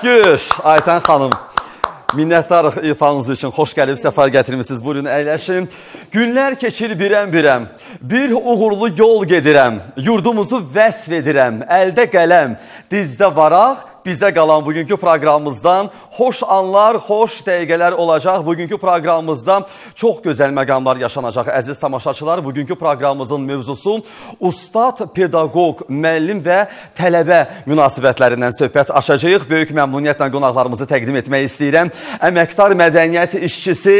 Təşəkkür Aytən xanım. Minnətdarıq ifanız üçün. Xoş gəlib, səfa gətirmisiniz. Buyurun, əyləşin. Günlər keçir birəm-birəm. Bir uğurlu yol gedirəm. Yurdumuzu vəsf edirəm. Əldə qələm, dizdə varaq, bizə qalan bugünkü proqramımızdan xoş anlar, xoş dəqiqələr olacaq. Bugünkü proqramımızda çox gözəl məqamlar yaşanacaq. Əziz tamaşaçılar, bugünkü proqramımızın mövzusu ustad, pedaqoq, müəllim və tələbə münasibətlərindən söhbət açacağıq. Böyük məmnuniyyətlə qonaqlarımızı təqdim etmək istəyirəm. Əməkdar mədəniyyət işçisi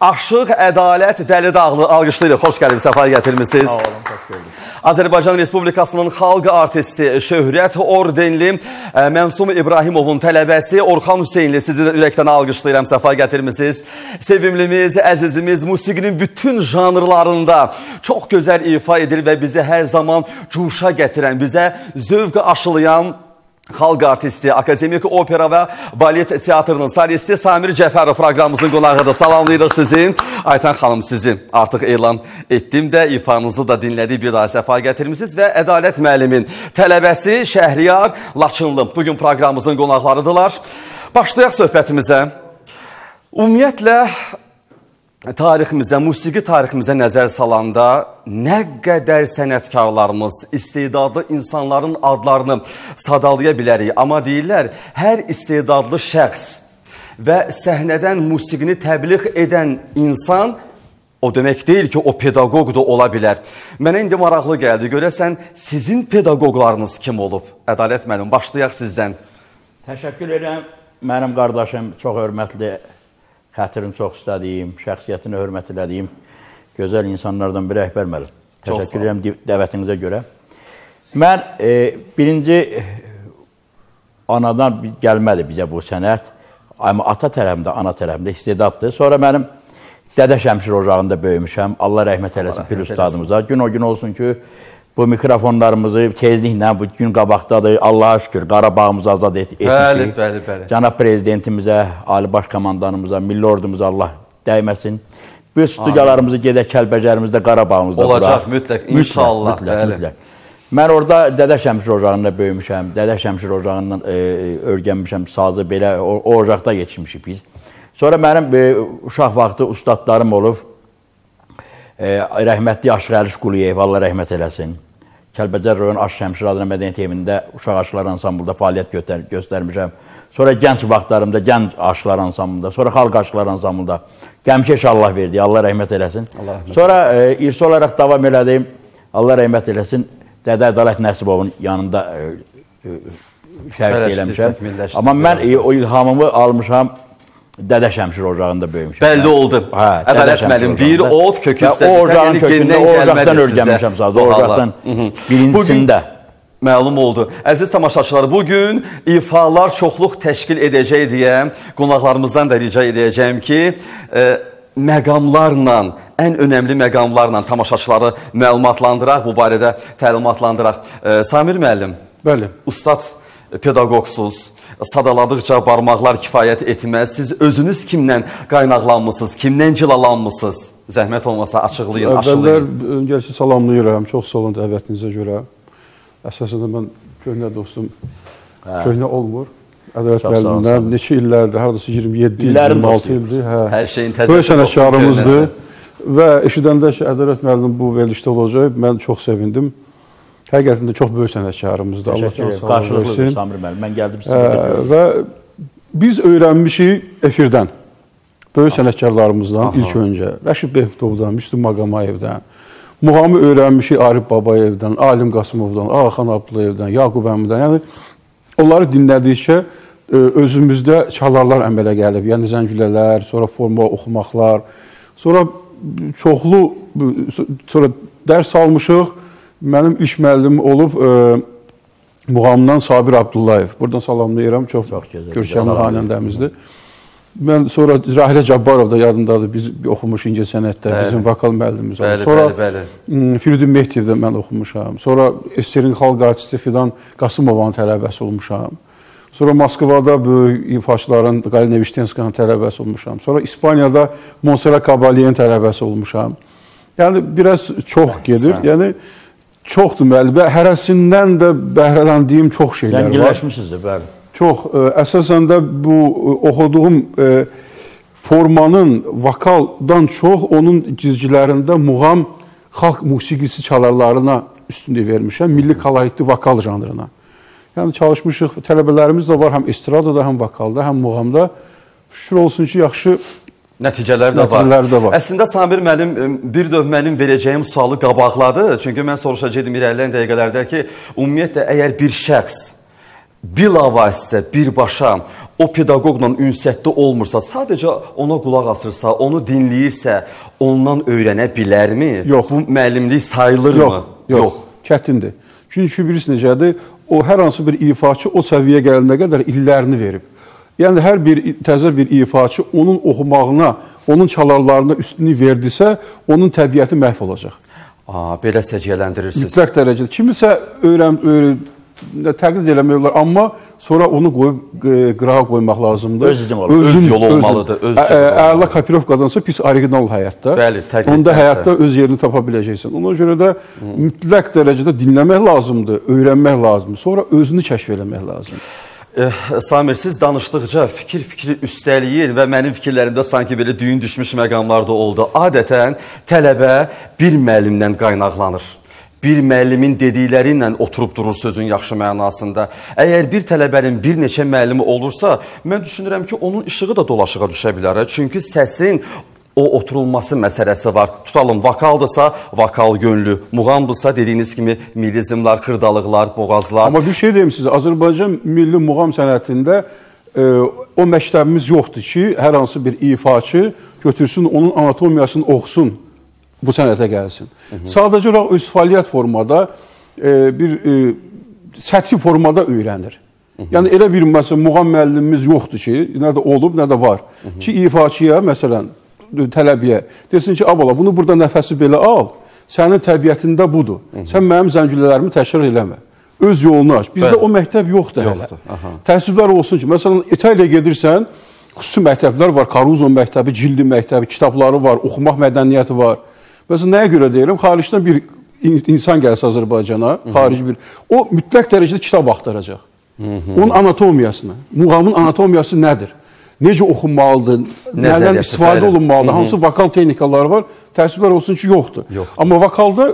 Aşıq Ədalət Dəlidağlı alqışlayırıq. Xoş gəlib, səfa gətirmisiniz. Sağ olun, xoş gördük. Azərbaycan Respublikasının xalq artisti, şöhrət ordenli ə, Mənsum İbrahimovun tələbəsi Orxan Hüseynli sizi də ürəkdən alqışlayıram, səfa gətirmisiniz. Sevimlimiz, əzizimiz musiqinin bütün janrlarında çox gözəl ifa edir və bizi hər zaman cuşa gətirən, bizə zövq aşılayan Xalq artisti, Akademik Opera və Balet Teatrının solisti Samir Cəfərov proqramımızın qonağıdır. Salamlayırıq sizi. Aytən xanım sizi artıq elan etdim də, ifanızı da dinlədik, bir daha səfa gətirmisiniz və Ədalət müəllimin tələbəsi Şəhriyar Laçınlı bugün proqramımızın qonaqlarıdırlar. Başlayaq söhbətimizə. Ümumiyyətlə tariximizə, musiqi tariximizə nəzər salanda nə qədər sənətkarlarımız, istedadlı insanların adlarını sadalaya bilərik. Amma deyirlər, hər istedadlı şəxs və səhnədən musiqini təbliğ edən insan o demək deyil ki, o pedaqoq da ola bilər. Mənə indi maraqlı gəldi. Görəsən, sizin pedaqoqlarınız kim olub? Ədalət müəllim, başlayaq sizdən. Təşəkkür edirəm. Mənim qardaşım çox hörmətli, xətrini çox istədiyim, şəxsiyyətini hörmət elədiyim gözəl insanlardan biri Əkbər müəllim. Təşəkkür edirəm dəvətinizə görə. Mən e, birinci anadan gəlmədi bizə bu sənət. Amma ata tərəfimdə, ana tərəfimdə istedaddır. Sonra mənim Dədə Şəmşir ocağında böyümüşəm. Allah rəhmət eləsin pir ustadımıza. Gün o gün olsun ki, bu mikrofonlarımızı tezliklə bu gün qabaqdadır. Allah'a şükür Qarabağımızı azad et, etmişik. Bəli, bəli, bəli. Cənab prezidentimizə, Ali Baş komandanımıza, milli ordumuza Allah dəyməsin. Bu studiyalarımızı gedək Kəlbəcərimizdə, Qarabağımızda Olacaq, quraq. mütləq, inşallah, Mütləq, bəli. mütləq. Mən orada Dədə Şəmşir ocağında böyümüşəm. Dədə Şəmşir ocağından e, öyrənmişəm sazı belə o, o ocaqda yetişmişik biz. Sonra mənim e, uşaq vaxtı ustadlarım olub. E, rəhmətli Aşıq Əliş Quliyev, Allah rəhmət eləsin. Kəlbəcər rayon Aş Şəmşir adına mədəniyyət evində uşaq aşıqlar ansamblında fəaliyyət göstər göstərmişəm. Sonra gənc vaxtlarımda gənc aşıqlar ansamblında, sonra xalq aşıqlar ansamblında qəmkeş Allah verdi, Allah rəhmət eləsin. Allah rəhmət sonra e, irsi olaraq davam elədim. Allah rəhmət eləsin. Dədə Ədalət Nəsibovun yanında e, e, şərh eləmişəm. Amma mən e, o ilhamımı almışam Dədə Şəmşir ocağında böyümüşəm. Bəlli oldu. Hə, Dədə Ədalət Şəmşir müəllim deyir, ot kökü Və üstə. O ocağın kökündə, o ocaqdan örgənmişəm zaten. O ocaqdan birincisində. Məlum oldu. Əziz tamaşaçılar, bu gün ifalar çoxluq təşkil edəcək deyə qonaqlarımızdan da rica edəcəm ki, e, məqamlarla, ən önəmli məqamlarla tamaşaçıları məlumatlandıraq, bu barədə təlimatlandıraq. E, Samir müəllim, Bəli. ustad pedaqoqsuz, sadaladıqca barmaqlar kifayət etməz. Siz özünüz kimlə qaynaqlanmısınız, kimdən cilalanmısınız? Zəhmət olmasa açıqlayın, Əvvəllər aşılayın. öncəliklə salamlayıram. Çox sağ olun dəvətinizə görə. Əsasən mən köhnə dostum köhnə olmur. Ədalət müəllimdən neçə illərdir, hardasa 27 il, İllərin 26 dostuyuq. ildir. Hə. Hər şeyin təzə Böyük sənətkarımızdır və eşidəndə ki, Ədalət müəllim bu verilişdə olacaq, mən çox sevindim. Həqiqətən də çox böyük sənətkarımızdır. Allah can edirəm. sağlığı Qarşılıqlıdır. Samir müəllim. Mən gəldim sizə. Və biz öyrənmişik efirdən. Böyük sənətkarlarımızdan ilk öncə Rəşid Behbudovdan, Müslüm Maqamayevdən, Muğamı öyrənmişik Arif Babayevdən, Alim Qasımovdan, Ağaxan Abdullayevdən, Yaqub əmidən. Yəni onları dinlədikcə ə, özümüzdə çalarlar əmələ gəlib. Yəni zəngülələr, sonra forma oxumaqlar, sonra çoxlu sonra dərs almışıq. Mənim iş müəllimim olub ə, Muğamdan Sabir Abdullayev. Buradan salamlayıram. Çox, Çox görkəmli xanəndəmizdir. Mən sonra Rahilə Cabbarov da yadındadır. Biz oxumuş incə sənətdə, Bəli. bizim vokal müəllimimiz oldu. Bəli, Sonra bəli, bəli. Firidun Mehdiyevdə mən oxumuşam. Sonra SSR-in xalq artisti Fidan Qasımovanın tələbəsi olmuşam. Sonra Moskvada böyük ifaçıların Galina Viştenska'nın tələbəsi olmuşam. Sonra İspaniyada Montserrat Caballe'nin tələbəsi olmuşam. Yəni biraz çox gedir. Yəni çoxdur müəllim. Və hərəsindən də bəhrələndiyim çox şeylər var. Zənginləşmisiniz də, bəli. Çox ə, əsasən də bu ə, oxuduğum ə, formanın vokaldan çox onun cizgilərində muğam xalq musiqisi çalarlarına üstünlük vermişəm, milli koloritli vokal janrına. Yəni çalışmışıq, tələbələrimiz də var həm estradada, həm vokalda, həm muğamda. Şükür olsun ki, yaxşı Nəticələr də var. Nəticələr də var. Əslində Samir müəllim ə, bir növ mənim verəcəyim sualı qabaqladı. Çünki mən soruşacaqdım irəliləyən dəqiqələrdə ki, ümumiyyətlə əgər bir şəxs bilavasitə birbaşa o pedaqoqla ünsiyyətdə olmursa, sadəcə ona qulaq asırsa, onu dinləyirsə, ondan öyrənə bilərmi? Yox. Bu müəllimlik sayılırmı? Yox, yox, çətindir. Çünki bilirsiniz necədir? O hər hansı bir ifaçı o səviyyəyə gələnə qədər illərini verib. Yəni hər bir təzə bir ifaçı onun oxumağına, onun çalarlarına üstünlük verdisə, onun təbiəti məhv olacaq. Aa, belə səciyyələndirirsiniz. Mütləq dərəcədə. Kimisə öyrən, öyrən təqlid eləmək olar, amma sonra onu qoyub e, qırağa qoymaq lazımdır. Öz izin olur. Öz yolu olmalıdır, öz olmalıdır. Əla kopirovkadansa pis original həyatda. Bəli, təqliddən Onda həyatda öz yerini tapa biləcəksən. Ona görə də mütləq dərəcədə dinləmək lazımdır, öyrənmək lazımdır. Sonra özünü kəşf eləmək lazımdır. Eh, Samir, siz danışdıqca fikir-fikri üstəliyir və mənim fikirlərimdə sanki belə düyün düşmüş məqamlar da oldu. Adətən tələbə bir müəllimdən qaynaqlanır. Bir müəllimin dedikləri ilə oturub durur sözün yaxşı mənasında. Əgər bir tələbənin bir neçə müəllimi olursa, mən düşünürəm ki, onun işığı da dolaşığa düşə bilər. Çünki səsin o oturulması məsələsi var. Tutalım vokaldırsa, vokal yönlü, muğamdırsa dediyiniz kimi millizmlər, xırdalıqlar, boğazlar. Amma bir şey deyim sizə, Azərbaycan milli muğam sənətində e, o məktəbimiz yoxdur ki, hər hansı bir ifaçı götürsün, onun anatomiyasını oxusun, bu sənətə gəlsin. Sadəcə olaraq öz fəaliyyət formada e, bir e, səthi formada öyrənir. Yəni elə bir məsələn muğam müəllimimiz yoxdur ki, nə də olub, nə də var. Ki ifaçıya məsələn tələbiyə desin ki, abala bunu burada nəfəsi belə al. Sənin təbiətində budur. Sən mənim zəngülələrimi təkrar eləmə. Öz yolunu aç. Bizdə o məktəb yoxdur hələ. Təəssüflər olsun ki, məsələn İtaliyaya gedirsən, xüsusi məktəblər var, Caruso məktəbi, Cildi məktəbi, kitabları var, oxumaq mədəniyyəti var. Məsələn nəyə görə deyirəm? Xaricdən bir in- insan gəlsə Azərbaycana, xarici bir, o mütləq dərəcədə kitab axtaracaq. Onun anatomiyasını, muğamın anatomiyası nədir? Necə oxunmalıdır, nədən istifadə bəli. olunmalıdır, hansı vokal texnikaları var, təəssüflər olsun ki, yoxdur. Yox. Amma vokalda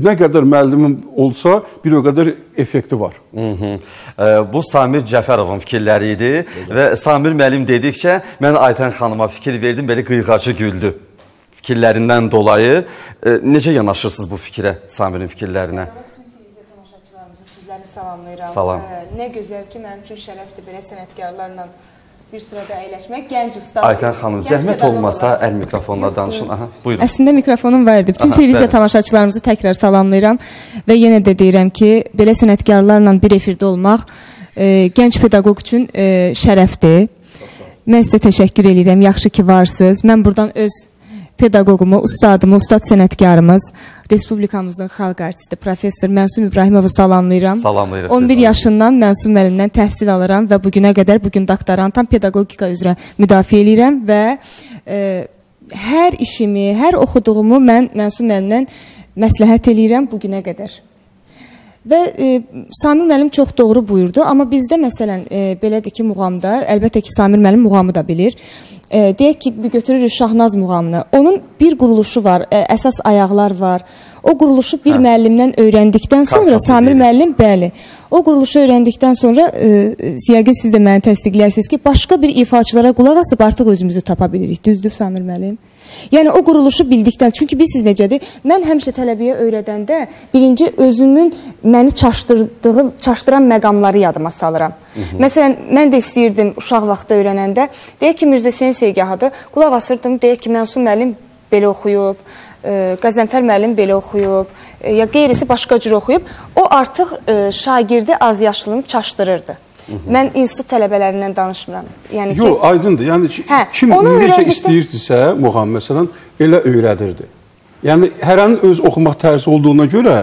nə qədər müəllimim olsa, bir o qədər effekti var. Hı -hı. E, Bu Samir Cəfərovun fikirləri idi və Samir müəllim dedikcə mən Aytən xanıma fikir verdim, belə qıyğacı güldü. Fikirlərindən dolayı E, necə yanaşırsınız bu fikrə, Samirin fikirlərinə? Bütün televiziya tamaşaçılarımızı sizləri salamlayıram. Salam. Ə, Nə gözəl ki, mənim üçün şərəfdir belə sənətkarlarla bir sırada əyləşmək. Gənc ustad. Aytən xanım, zəhmət olmasa əl mikrofonla danışın. Aha, buyurun. Əslində mikrofonum var idi. Bütün televiziya tamaşaçılarımızı təkrar salamlayıram və yenə də deyirəm ki, belə sənətkarlarla bir efirdə olmaq e, gənc pedaqoq üçün e, şərəfdir. Mən sizə təşəkkür edirəm. Yaxşı ki varsınız. Mən burdan öz pedaqoqumu, ustadımı, ustad sənətkarımız, Respublikamızın xalq artisti professor Mənsum İbrahimovu salamlayıram. Salamlayırıq 11 biz onu. yaşından Mənsum müəllimdən təhsil alıram və bu günə qədər bu gün doktorantam pedaqogika üzrə müdafiə edirəm və e, hər işimi, hər oxuduğumu mən Mənsum müəllimdən məsləhət eləyirəm bu günə qədər. Və e, Samir müəllim çox doğru buyurdu, amma bizdə məsələn e, belədir ki, muğamda, əlbəttə ki, Samir müəllim muğamı da bilir. E, deyək ki, bir götürürük Şahnaz muğamını. Onun bir quruluşu var, e, əsas ayaqlar var. O quruluşu bir Hə. müəllimdən öyrəndikdən sonra Kartası Samir deyilir. müəllim bəli, o quruluşu öyrəndikdən sonra e, yəqin siz də məni təsdiqlərsiniz ki, başqa bir ifaçılara qulaq asıb artıq özümüzü tapa bilirik. Düzdür Samir müəllim? Yəni o quruluşu bildikdən, çünki bilirsiniz necədir? Mən həmişə tələbəyə öyrədəndə birinci özümün məni çaşdırdığı, çaşdıran məqamları yadıma salıram. Məsələn, mən də istəyirdim uşaq vaxtı öyrənəndə, deyək ki, Mirzə Hüseyn Seygahadı, qulaq asırdım, deyək ki, Mənsum müəllim belə oxuyub, e, Qəzənfər müəllim belə oxuyub, e, ya qeyrisi başqa cür oxuyub. O artıq e, şagirdi az yaşlını çaşdırırdı. Mən institut tələbələrindən danışmıram. Yəni ki, Yox, aydındır. Yəni Hə, kim necə istəyirdisə, Muğam məsələn, elə öyrədirdi. Yəni hərənin öz oxumaq tərzi olduğuna görə,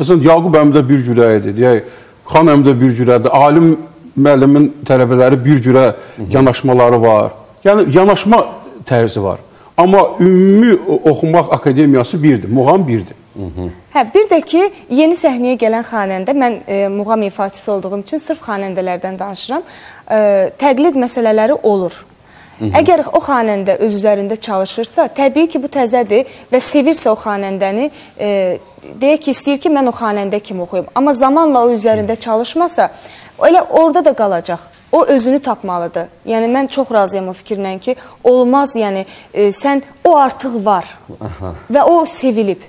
məsələn, Yaqub əmi də bir cürə idi, deyək, Xan əmi də bir cürədir, alim müəllimin tələbələri bir cürə yanaşmaları var. Yəni yanaşma tərzi var. Amma ümumi oxumaq akademiyası birdir, Muğam birdir. Hə, bir də ki, yeni səhnəyə gələn xanəndə, mən e, muğam ifaçısı olduğum üçün sırf xanəndələrdən danışıram. E, təqlid məsələləri olur. Əgər o xanəndə öz üzərində çalışırsa, təbii ki, bu təzədir və sevirsə o xanəndəni, e, deyək ki, istəyir ki, mən o xanəndə kimi oxuyum. Amma zamanla o üzərində çalışmasa, elə orada da qalacaq. O özünü tapmalıdır. Yəni mən çox razıyam o fikirlə ki, olmaz, yəni e, sən o artıq var və o sevilib.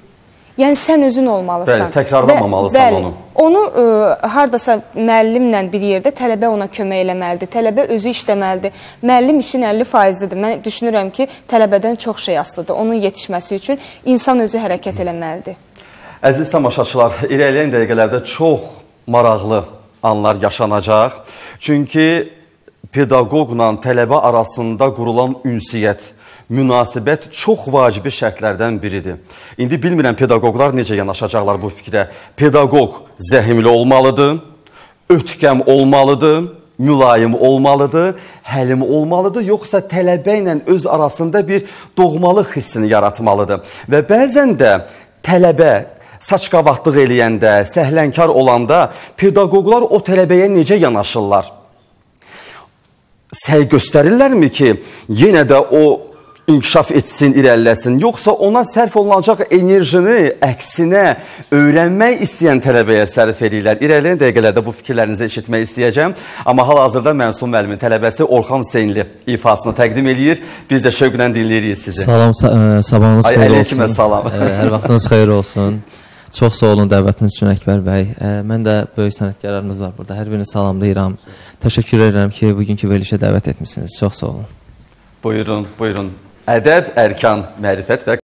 Yəni sən özün olmalısan. Bəli, təkrarlamamalısan bəli, onu. Onu ə, hardasa müəllimlə bir yerdə tələbə ona kömək eləməlidir. Tələbə özü işləməlidir. Müəllim işin 50%-dir. Mən düşünürəm ki, tələbədən çox şey asılıdır. Onun yetişməsi üçün insan özü hərəkət eləməlidir. Əziz tamaşaçılar, irəliləyən dəqiqələrdə çox maraqlı anlar yaşanacaq. Çünki pedaqoqla tələbə arasında qurulan ünsiyyət, münasibət çox vacibi şərtlərdən biridir. İndi bilmirəm pedaqoqlar necə yanaşacaqlar bu fikrə. Pedaqoq zəhimli olmalıdır, ötkəm olmalıdır, mülayim olmalıdır, həlim olmalıdır, yoxsa tələbə ilə öz arasında bir doğmalıq hissini yaratmalıdır. Və bəzən də tələbə saçqavatlıq eləyəndə, səhlənkar olanda pedaqoqlar o tələbəyə necə yanaşırlar? Səy göstərirlərmi ki, yenə də o inkişaf etsin, irəliləsin, yoxsa ona sərf olunacaq enerjini əksinə öyrənmək istəyən tələbəyə sərf edirlər. İrəliyən dəqiqələrdə bu fikirlərinizi eşitmək istəyəcəm. Amma hal-hazırda Mənsum müəllimin tələbəsi Orxan Hüseynli ifasını təqdim eləyir. Biz də şövqlə dinləyirik sizi. Salam, sa ə, sabahınız Ay, xeyir olsun. salam. Ə, Hər vaxtınız xeyir olsun. Çox sağ olun dəvətiniz üçün Əkbər bəy. Ə, Mən də böyük sənətkarlarımız var burada. Hər birini salamlayıram. Təşəkkür edirəm ki, bugünkü verilişə dəvət etmisiniz. Çox sağ olun. Buyurun, buyurun. Ədəb, ərkan, mərifət və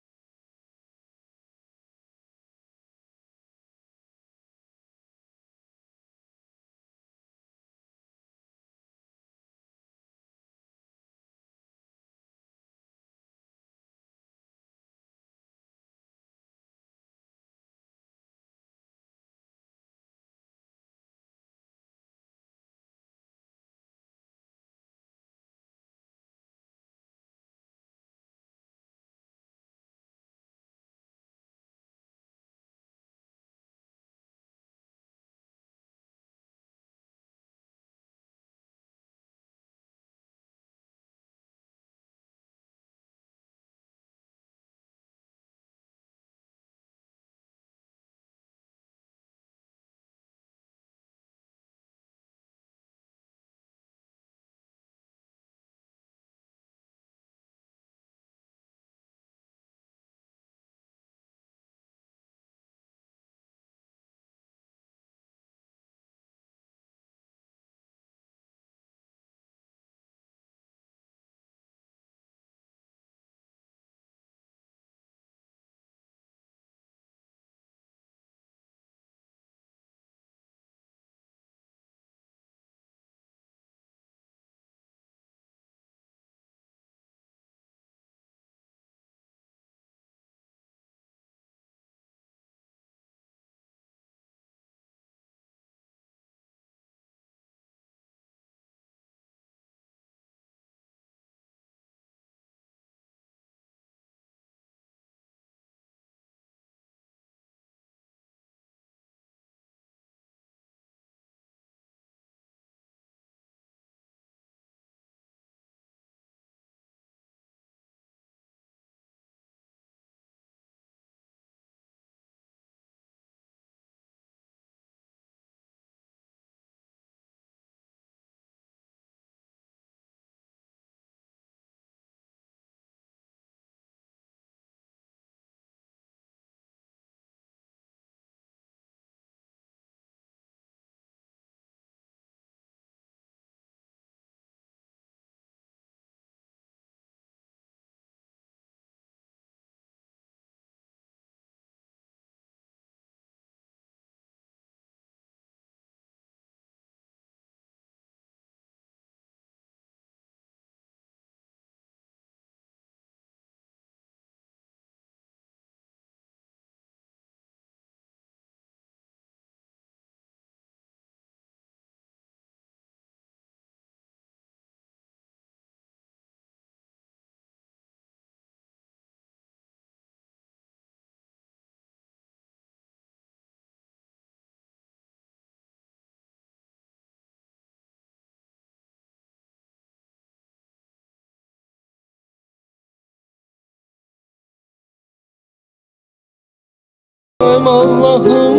Allahım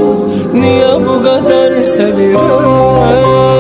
niyə bu qədər sevirəm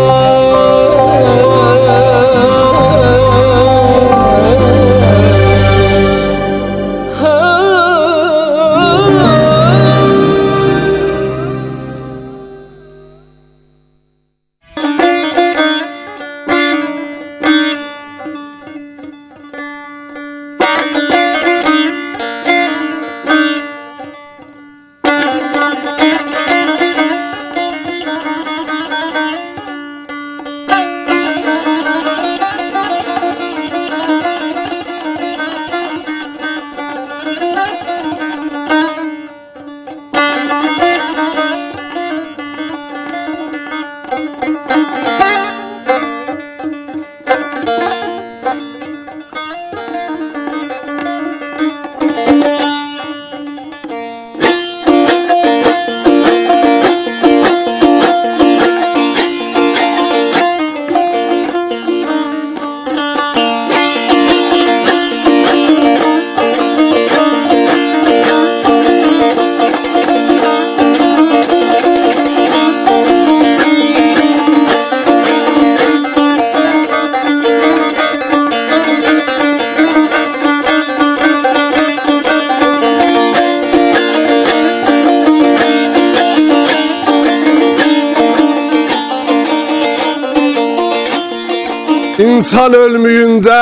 İnsan ölmüyüncə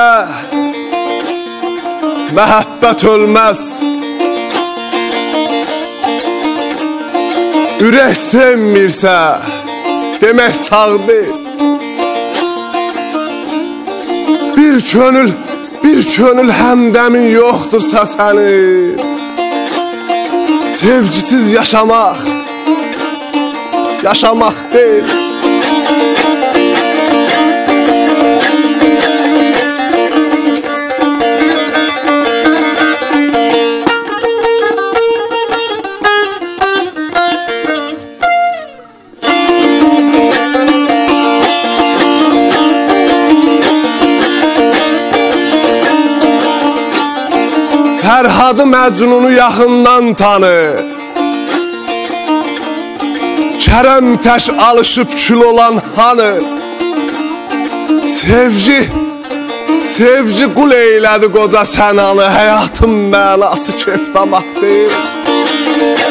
məhəbbət ölməz. Ürək sevmirsə, demək sağdır. Bir könül, bir könül həmdəmin yoxdursa sənin. Sevgisiz yaşamaq, yaşamaq deyil. Fərhadı Məcnunu yaxından tanı. Kərəm təş alışıb kül olan hanı? Sevgi Sevgi qul eylədi qoca sənanı. Həyatın mənası keftamaq deyil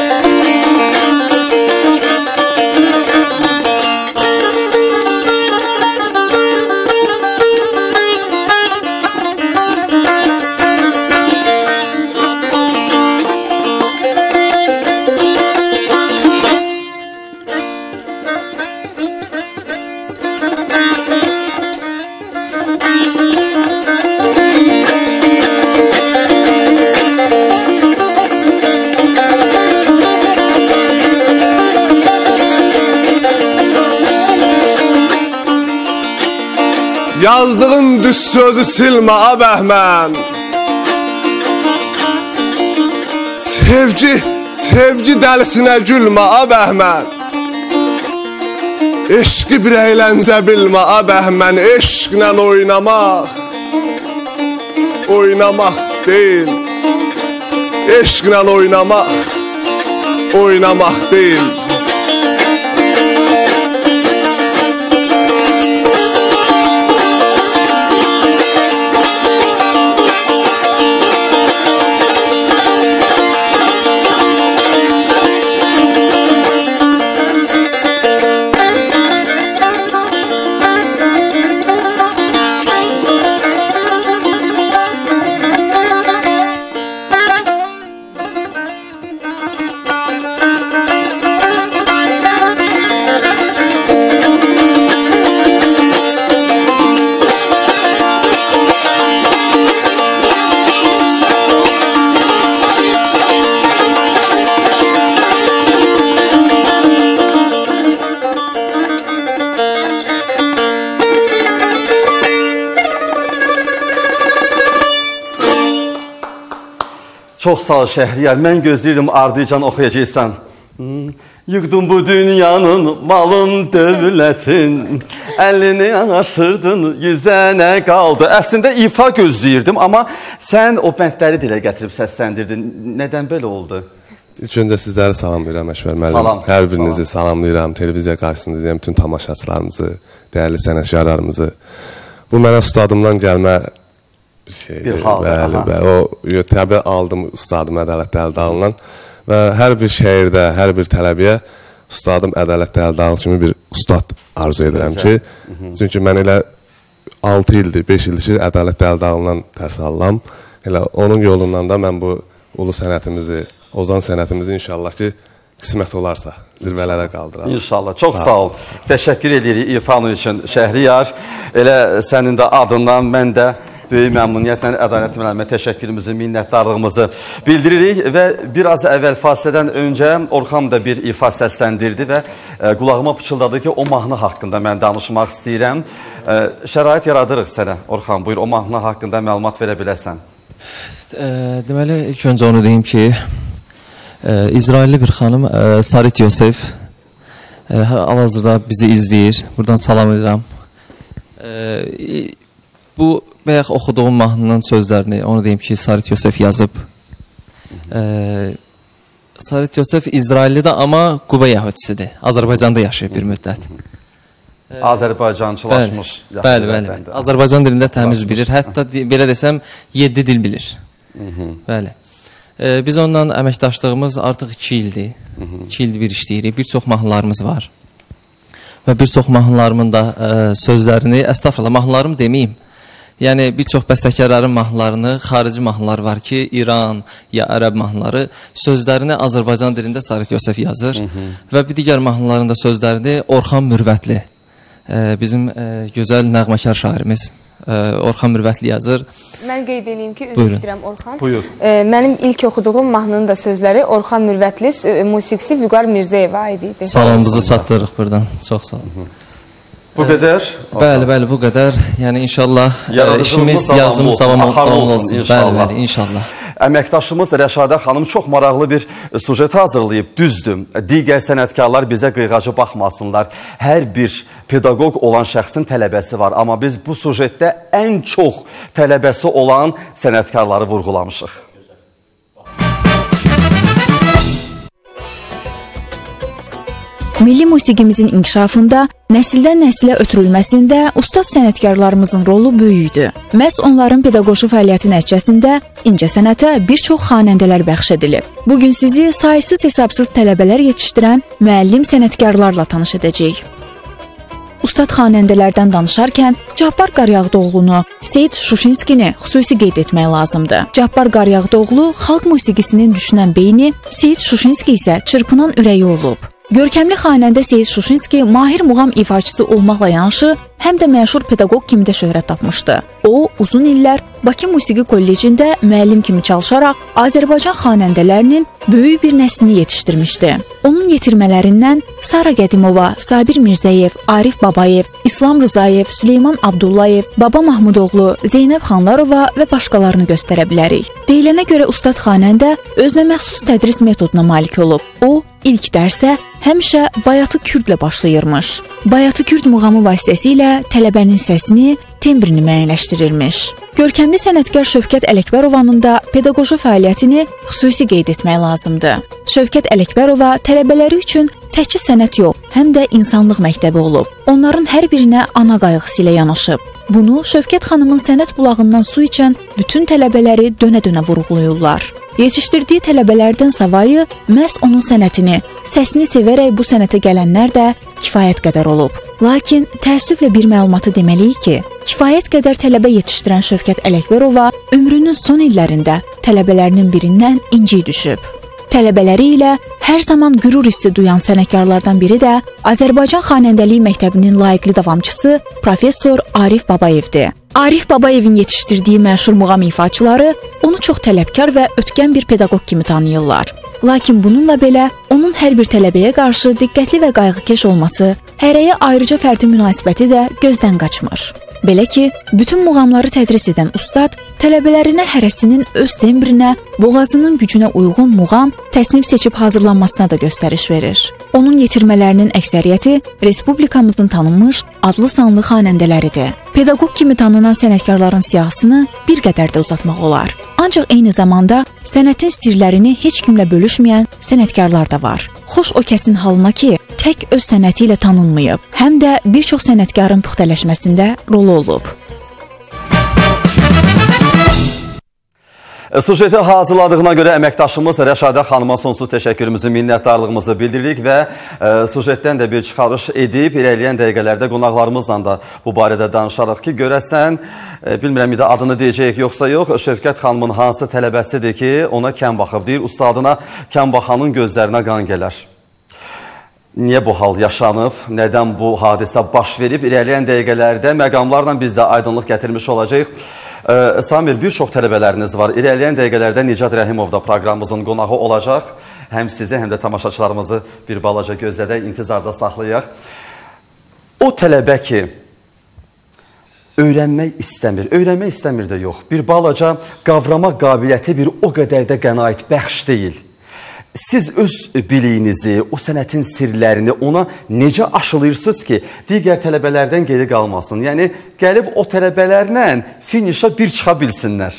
sözü silmə a bəhmən Sevgi, sevgi dəlisinə gülmə a bəhmən Eşqi bir əyləncə bilmə a bəhmən Eşqlə oynamaq Oynamaq deyil Eşqlə oynamaq Oynamaq deyil Çox sağ ol Şəhriyar. Mən gözləyirdim ardıcan oxuyacaqsan. Hmm. Yıqdın bu dünyanın malın, dövlətin, əlini aşırdın, yüzənə qaldı. Əslində ifa gözləyirdim, amma sən o bəndləri dilə gətirib səsləndirdin. Nədən belə oldu? İlk öncə sizləri salamlayıram Əşvər müəllim. Salam. Hər birinizi salamlayıram. Televiziya qarşısında deyirəm bütün tamaşaçılarımızı, dəyərli sənətkarlarımızı. Bu mənə ustadımdan gəlmə şeydir. Bir haldır, bəli, aha. bəli. O təbii aldım ustadım Ədalət Dəldalından və hər bir şeirdə, hər bir tələbəyə ustadım Ədalət Dəldal kimi bir ustad arzu edirəm ki, çünki mən elə 6 ildir, 5 ildir ki, Ədalət Dəldalından dərs alıram. Elə onun yolundan da mən bu ulu sənətimizi, ozan sənətimizi inşallah ki, qismət olarsa zirvələrə qaldıram. İnşallah. Çox sağ ol. Təşəkkür edirik İrfan üçün Şəhriyar. Elə sənin də adından mən də böyük məmnuniyyətlə Ədalət müəllimə təşəkkürümüzü, minnətdarlığımızı bildiririk və biraz əvvəl fasilədən öncə Orxan da bir ifa səsləndirdi və e, qulağıma pıçıldadı ki, o mahnı haqqında mən danışmaq istəyirəm. E, şərait yaradırıq sənə Orxan. Buyur, o mahnı haqqında məlumat verə bilərsən. E, deməli ilk öncə onu deyim ki, İsrailli bir xanım Sarit Yosef hal-hazırda bizi izləyir. Buradan salam edirəm. E, bu bayaq oxuduğum mahnının sözlərini onu deyim ki, Sarit Yosef yazıb. E, Sarit Yosef İsraillidir, amma Quba yəhudisidir. Azərbaycanda yaşayıb bir müddət. Azərbaycançılaşmış. Bəli, bəli, bəli. bəli. Azərbaycan dilində təmiz bilir. Hətta belə desəm 7 dil bilir. Bəli. E, biz onunla əməkdaşlığımız artıq 2 ildir. 2 ildir bir işləyirik. Bir çox mahnılarımız var. Və bir çox mahnılarımın da e, sözlərini, əstəğfurullah, mahnılarım deməyim. Yəni bir çox bəstəkarların mahnılarını, xarici mahnılar var ki, İran ya ərəb mahnıları sözlərini Azərbaycan dilində Sarit Yosef yazır Hı -hı. və bir digər mahnıların da sözlərini Orxan Mürvətli e, bizim e, gözəl nəğməkar şairimiz e, Orxan Mürvətli yazır. Mən qeyd edeyim ki, üzr istəyirəm Orxan. Buyur. E, mənim ilk oxuduğum mahnının da sözləri Orxan Mürvətli, musiqisi Vüqar Mirzəyevə aid idi. Salamımızı çatdırırıq buradan. Çox sağ olun. Bu qədər. Bəli, bəli, bu qədər. Yəni inşallah e, işimiz, yazımız olsun, davam axarlı davam olsun olsun. Bəli, bəli, inşallah. Əməkdaşımız Rəşadə xanım çox maraqlı bir sujet hazırlayıb. Düzdür. Digər sənətkarlar bizə qıyğacı baxmasınlar. Hər bir pedaqoq olan şəxsin tələbəsi var, amma biz bu sujetdə ən çox tələbəsi olan sənətkarları vurğulamışıq. Milli musiqimizin inkişafında, nəsildən nəsilə ötürülməsində ustad sənətkarlarımızın rolu böyükdür. Məhz onların pedaqoji fəaliyyəti nəticəsində incəsənətə bir çox xanəndələr bəxş edilib. Bu gün sizi saysız-hesabsız tələbələr yetişdirən müəllim sənətkarlarla tanış edəcəyik. Ustad xanəndələrdən danışarkən Cabbar Qaryağdıoğlunu, Seyid Şuşinskini xüsusi qeyd etmək lazımdır. Cabbar Qaryağdıoğlu xalq musiqisinin düşünən beyni, Seyid Şuşinski isə çırpınan ürəyi olub. Görkəmli xanəndə Seyid Şuşinski mahir muğam ifaçısı olmaqla yanaşı, həm də məşhur pedaqoq kimi də şöhrət tapmışdı. O, uzun illər Bakı Musiqi Kollecində müəllim kimi çalışaraq Azərbaycan xanəndələrinin böyük bir nəslini yetişdirmişdi. Onun yetirmələrindən Sara Qədimova, Sabir Mirzəyev, Arif Babayev, İslam Rızayev, Süleyman Abdullayev, Baba Mahmudoğlu, Zeynəb Xanlarova və başqalarını göstərə bilərik. Deyilənə görə ustad xanəndə özünə məxsus tədris metoduna malik olub. O, ilk dərsə həmişə bayatı kürdlə başlayırmış. Bayatı kürd muğamı vasitəsilə tələbənin səsini, tembrini müəyyənləşdirirmiş. Görkəmli sənətkar Şövkət Ələkbərovanın da pedaqoji fəaliyyətini xüsusi qeyd etmək lazımdır. Şövkət Ələkbərova tələbələri üçün təkcə sənət yox, həm də insanlıq məktəbi olub. Onların hər birinə ana qayğısı ilə yanaşıb. Bunu Şövkət xanımın sənət bulağından su içən bütün tələbələri dönə-dönə vurğulayırlar. Yetişdirdiyi tələbələrdən savayı məhz onun sənətini, səsini sevərək bu sənətə gələnlər də kifayət qədər olub. Lakin təəssüflə bir məlumatı deməliyik ki, kifayət qədər tələbə yetişdirən Şövkət Ələkbərova ömrünün son illərində tələbələrinin birindən incik düşüb. Tələbələri ilə hər zaman qürur hissi duyan sənətkarlardan biri də Azərbaycan xanəndəliyi məktəbinin layiqli davamçısı professor Arif Babayevdir. Arif Babayevin yetişdirdiyi məşhur muğam ifaçıları onu çox tələbkar və ötkəm bir pedaqoq kimi tanıyırlar. Lakin bununla belə onun hər bir tələbəyə qarşı diqqətli və qayğıkeş olması, hərəyə ayrıca fərdi münasibəti də gözdən qaçmır. Belə ki, bütün muğamları tədris edən ustad tələbələrinə hərəsinin öz tembrinə, boğazının gücünə uyğun muğam təsnif seçib hazırlanmasına da göstəriş verir. Onun yetirmələrinin əksəriyyəti respublikamızın tanınmış adlı-sanlı xanəndələridir. Pedaqoq kimi tanınan sənətkarların siyahısını bir qədər də uzatmaq olar. Ancaq eyni zamanda sənətin sirlərini heç kimlə bölüşməyən sənətkarlar da var. Xoş o kəsin halına ki, tək öz sənəti ilə tanınmayıb, həm də bir çox sənətkarın puxtələşməsində rolu olub. Sujeti hazırladığına görə əməkdaşımız Rəşadə xanıma sonsuz təşəkkürümüzü, minnətdarlığımızı bildiririk və e, sujetdən də bir çıxarış edib irəliləyən dəqiqələrdə qonaqlarımızla da bu barədə danışarıq ki, görəsən, e, bilmirəm də adını deyəcəyik yoxsa yox, Şövkət xanımın hansı tələbəsidir ki, ona kəm baxıb, deyir, ustadına kəm baxanın gözlərinə qan gələr. Niyə bu hal yaşanıb? Nədən bu hadisə baş verib? İrəliyən dəqiqələrdə məqamlarla biz də aydınlıq gətirmiş olacağıq. Samir, bir çox tələbələriniz var. İrəliyən dəqiqələrdə Nicat Rəhimov da proqramımızın qonağı olacaq. Həm sizi, həm də tamaşaçılarımızı bir balaca gözlədək, intizarda saxlayaq. O tələbə ki, öyrənmək istəmir, öyrənmək istəmir də yox. Bir balaca qavrama qabiliyyəti bir o qədər də qənaət bəxş deyil. Siz öz biliyinizi, o sənətin sirlərini ona necə aşılayırsınız ki, digər tələbələrdən geri qalmasın? Yəni gəlib o tələbələrlə finişə bir çıxa bilsinlər.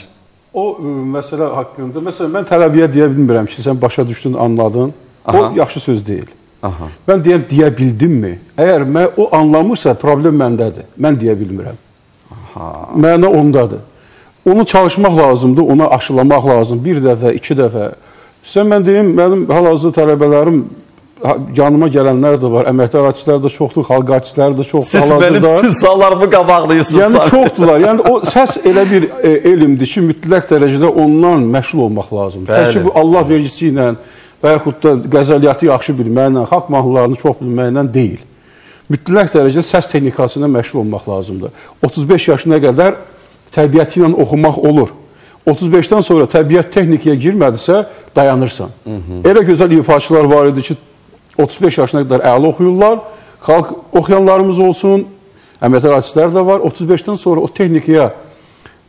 O ə, məsələ haqqında, məsələn mən tələbəyə deyə bilmirəm ki, sən başa düşdün, anladın. Aha. O yaxşı söz deyil. Aha. Mən deyəm deyə bildimmi? Əgər mən o anlamırsa, problem məndədir. Mən deyə bilmirəm. Aha. Məna ondadır. Onu çalışmaq lazımdır, onu aşılamaq lazım. Bir dəfə, iki dəfə. Sən mən deyim, mənim hal-hazırda tələbələrim yanıma gələnlər də var, əməkdar artistlər də çoxdur, xalq artistləri də çoxdur Siz mənim bütün suallarımı qabaqlayırsınız. Yəni çoxdular. Yəni o səs elə bir e, elmdir ki, mütləq dərəcədə ondan məşğul olmaq lazımdır. Təkcə bu Allah vericisi ilə və yaxud da qəzəliyyatı yaxşı bilməklə, xalq mahnılarını çox bilməklə deyil. Mütləq dərəcədə səs texnikasına məşğul olmaq lazımdır. 35 yaşına qədər təbiəti ilə oxumaq olur. 35-dən sonra təbiət texnikaya girmədisə, dayanırsan. Hı -hı. Elə gözəl ifaçılar var idi ki, 35 yaşına qədər əla oxuyurlar. Xalq oxuyanlarımız olsun, əməkdar artistlər də var. 35-dən sonra o texnikaya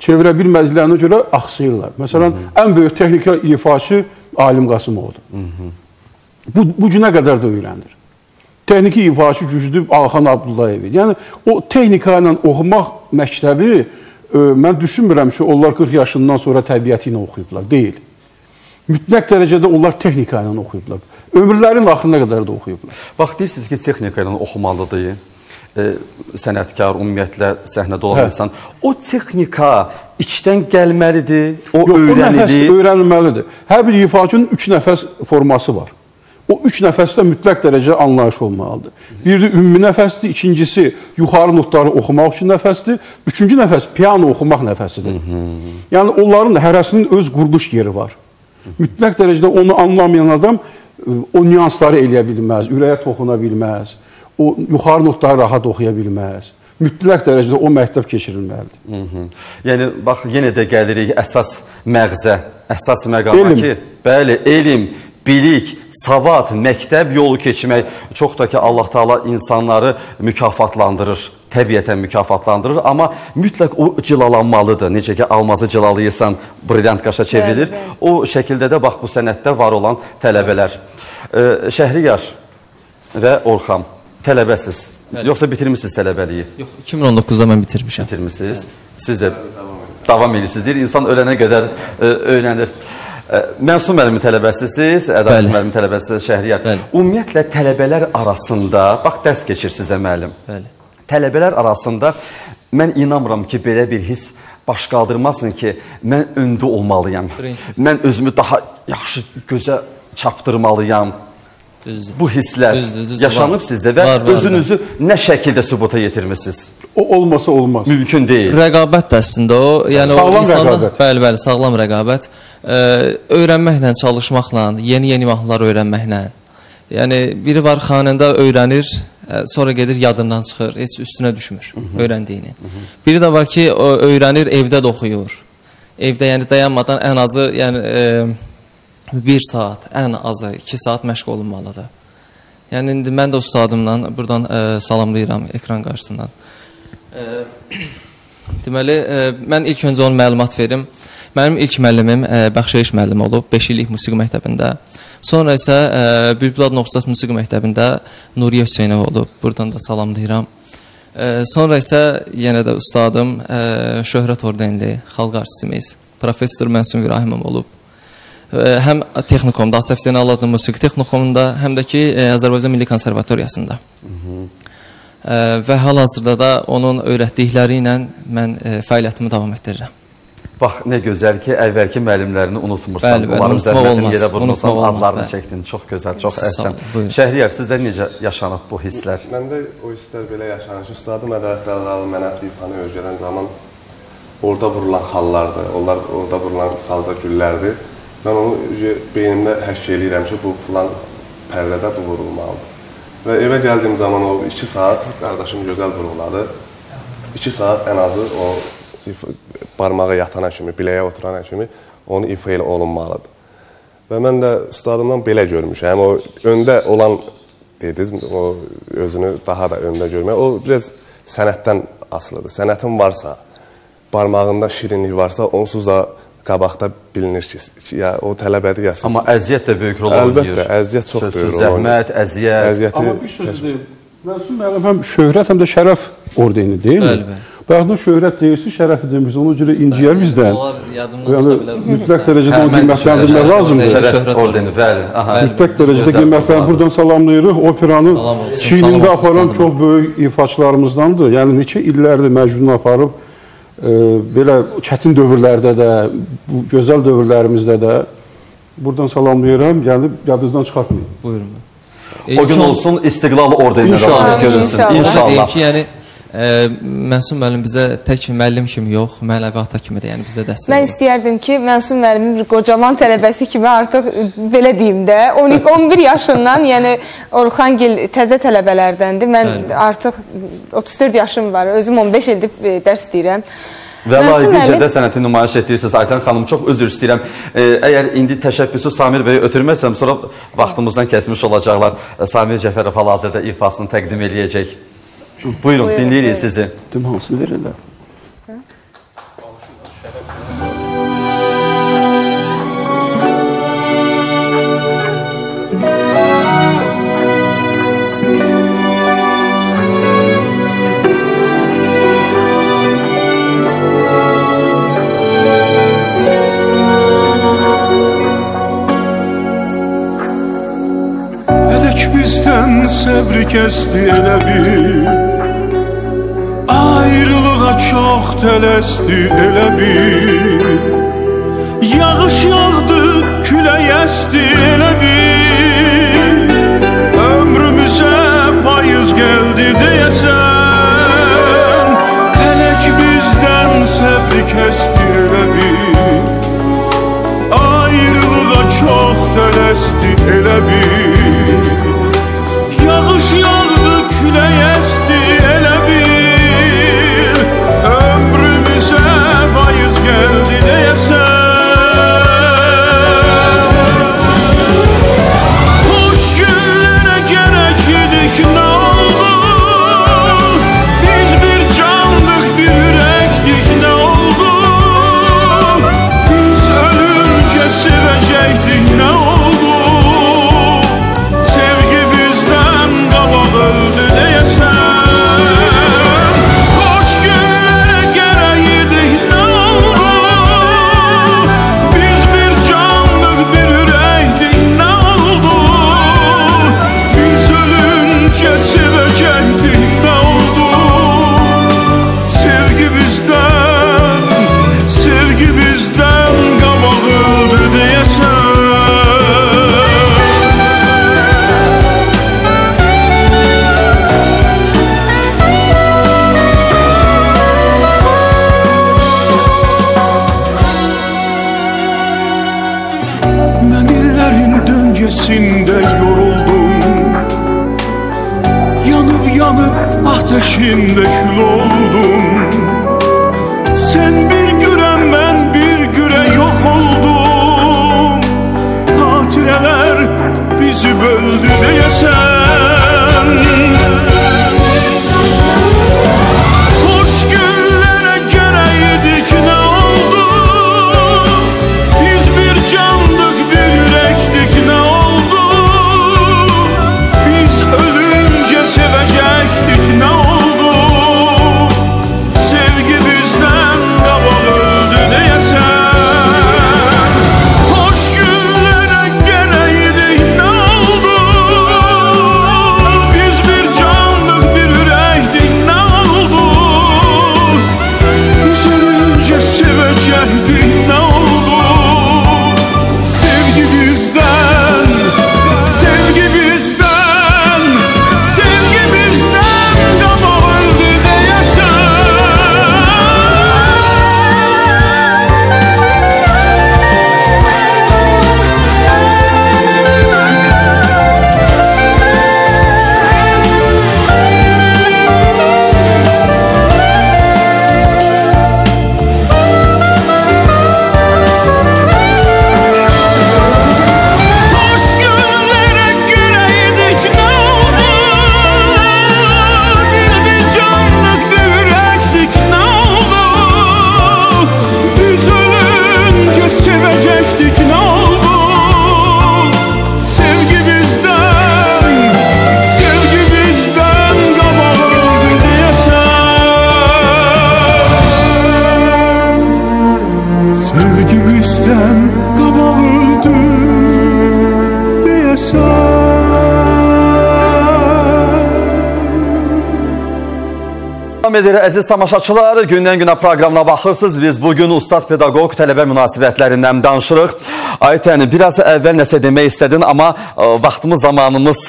çevirə bilmədiklərinə görə axsayırlar. Məsələn, Hı -hı. ən böyük texnika ifaçı Alim Qasımovdur. Hı -hı. Bu, bu günə qədər də öyrənir. Texniki ifaçı güclü Ağaxan Abdullayev. Yəni o texnika ilə oxumaq məktəbi mən düşünmürəm ki, onlar 40 yaşından sonra təbiəti ilə oxuyublar. Deyil. Mütləq dərəcədə onlar texnika ilə oxuyublar. Ömürlərinin axırına qədər də oxuyublar. Bax deyirsiniz ki, texnika ilə oxumalıdır. E, sənətkar, ümumiyyətlə səhnədə olan Hə. insan. O texnika içdən gəlməlidir, o Yox, nəfəs öyrənilir. öyrənilməlidir. Hər bir ifaçının 3 nəfəs forması var. O 3 nəfəsdə mütləq dərəcədə anlayış olmalıdır. Biri ümumi nəfəsdir, ikincisi yuxarı notları oxumaq üçün nəfəsdir, üçüncü nəfəs piano oxumaq nəfəsidir. Yəni onların hərəsinin öz quruluş yeri var. Mütləq dərəcədə onu anlamayan adam e, o nüansları eləyə bilməz, ürəyə toxuna bilməz. O yuxarı notları rahat oxuya bilməz. Mütləq dərəcədə o məktəb keçirilməlidir. Hı. Yəni bax yenə də gəlirik əsas məğzə, əsas məqama Elm. ki, bəli, elm, bilik, savad, məktəb yolu keçmək çox da ki Allah Taala insanları mükafatlandırır. Təbiətən mükafatlandırır, amma mütləq o cilalanmalıdır. Necə ki almazı cilalayırsan, brilliant qaşa çevrilir. O şəkildə də bax bu sənətdə var olan tələbələr. Ə, Şəhriyar və Orxan tələbəsiz. Yoxsa bitirmisiniz tələbəliyi? Yox, 2019-da mən bitirmişəm. bitirmisiniz. Siz də davam edirsiniz. Deyir, insan ölənə qədər ə, öyrənir. Mənsum müəllimin tələbəsisiniz, Ədalət müəllimin tələbəsiniz, Şəhriyar. Bəli. Ümumiyyətlə tələbələr arasında, bax dərs keçir sizə müəllim. Bəli. Tələbələr arasında mən inanmıram ki, belə bir his baş qaldırmasın ki, mən öndə olmalıyam. Prinsip. Mən özümü daha yaxşı gözə çapdırmalıyam. Düzdür. Bu hisslər Düzdür, düzdür, yaşanıb var. sizdə və Var, var, özünüzü nə şəkildə sübuta yetirmisiniz? O olmasa olmaz. Mümkün deyil. Rəqabət də əslində o, yəni Sağlam o insanlar, rəqabət. bəli, bəli, sağlam rəqabət. Ə, öyrənməklə, çalışmaqla, yeni-yeni mahnılar öyrənməklə. Yəni biri var xanəndə öyrənir, ə, sonra gedir yadından çıxır, heç üstünə düşmür öyrəndiyini. Biri də var ki, o öyrənir, evdə də oxuyur. Evdə yəni dayanmadan ən azı, yəni ə, 1 saat, ən azı 2 saat məşğul olunmalıdır. Yəni indi mən də ustadımla burdan ə, salamlayıram ekran qarşısından. Ə, Deməli, ə, mən ilk öncə onun məlumat verim. Mənim ilk müəllimim ə, Bəxşəyiş müəllimi olub 5 illik musiqi məktəbində. Sonra isə ə, Bülbülad Noxsas musiqi məktəbində Nuriyə Hüseynov olub. Buradan da salamlayıram. Ə, sonra isə yenə də ustadım ə, Şöhrət Ordenli, xalq artistimiz, professor Mənsum İbrahimov olub. Həm texnikumda, Asaf Zeynal adlı musiqi texnikumunda, həm də ki ə, Azərbaycan Milli Konservatoriyasında. Və hal-hazırda da onun öyrətdikləri ilə mən ə, fəaliyyətimi davam etdirirəm. Bax, nə gözəl ki, əvvəlki müəllimlərini unutmursan. Bəli, bəli, Onların unutmaq zəhmətini olmaz, yerə vurmursan, unutmaq olmaz, adlarını bəli. çəkdin. Çox gözəl, çox əhsən. Şəhriyar, sizdə necə yaşanıb bu hisslər? Məndə o hisslər belə yaşanır ki, ustadım Ədalət Dəldalı mənə ifanı öyrədən zaman orada vurulan xallardır, onlar orada vurulan salza güllərdir. Mən onu beynimdə həkk eləyirəm ki, bu filan pərdədə bu vurulmalıdır. Və evə gəldiyim zaman o 2 saat qardaşım gözəl vuruladı. 2 saat ən azı o barmağa yatana kimi, biləyə oturana kimi onu ifa elə olunmalıdır. Və mən də ustadımdan belə görmüşəm. O öndə olan dediniz, o özünü daha da öndə görmək. O biraz sənətdən asılıdır. Sənətin varsa, barmağında şirinlik varsa, onsuz da qabaqda bilinir ki, ya o tələbədir ya siz. Amma əziyyət də böyük rol Əlbəttə, oynayır. əziyyət çox Sözsüz böyük rol oynayır. Zəhmət, əziyyət. əziyyəti Amma bir söz deyim. Mənsum müəllim həm şöhrət, həm də şərəf ordeni deyil mi? Bəli, bəli. Bayaqdan şöhrət deyirsiz, şərəfi demiş. Ona görə inciyər bizdən. Onlar yadımdan Yəni çıxa bilər. mütləq dərəcədə Hə, onu mən qiymətləndirmək şərəf lazımdır. Şərəf Şöhrət ordeni, bəli. Aha. Mütləq dərəcədə salam. Buradan salamlayırıq. Olsun, çiynində aparan çox böyük ifaçılarımızdandır. Yəni neçə illərdir məcnun aparıb belə çətin dövrlərdə də, bu gözəl dövrlərimizdə də buradan salamlayıram. Yəni yadınızdan çıxartmayın. Buyurun. O gün olsun İstiqlal ordeninə İnşallah. layiq görülsün. İnşallah. İnşallah. Deyim İnşallah. ki, yəni ə, Məsum müəllim bizə tək müəllim kimi yox, mənəvi ata kimi də yəni bizə dəstək Mən olur. istəyərdim ki, Mənsum müəllimin bir qocaman tələbəsi kimi artıq belə deyim də, 12 11 yaşından, yəni Orxangil təzə tələbələrdəndir. Mən Bəli. artıq 34 yaşım var. Özüm 15 ildir e, dərs deyirəm. Və Mənsum layiqincə də sənəti nümayiş etdirirsiniz. Aytan xanım, çox üzr istəyirəm. E, əgər indi təşəbbüsü Samir bəyə ötürməsəm, sonra vaxtımızdan kəsmiş olacaqlar. E, Samir Cəfərov hal-hazırda ifasını təqdim eləyəcək. Buyurun, Buyurun, dinləyirik buyurun. sizi. Dedim hansını verirlər? Felek bizden səbri kəsdi elə bir Ayrılığa çox tələsdi elə bir Yağış yağdı, külək əsdi elə bir Ömrümüzə payız gəldi deyəsən. Felek bizdən səbri kəsdi elə bir Ayrılığa çox tələsdi elə Yağış yağdı, külək yanıb ateşində kül oldum. Sen bir güre mən bir güre yok oldum. Hatireler bizi böldü deyesen Hoş edir əziz tamaşaçılar. Gündən-günə proqramına baxırsınız. Biz bugün ustad pedaqoq tələbə münasibətlərindən danışırıq. Aytən, biraz əvvəl nəsə demək istədin, amma ə, vaxtımız, zamanımız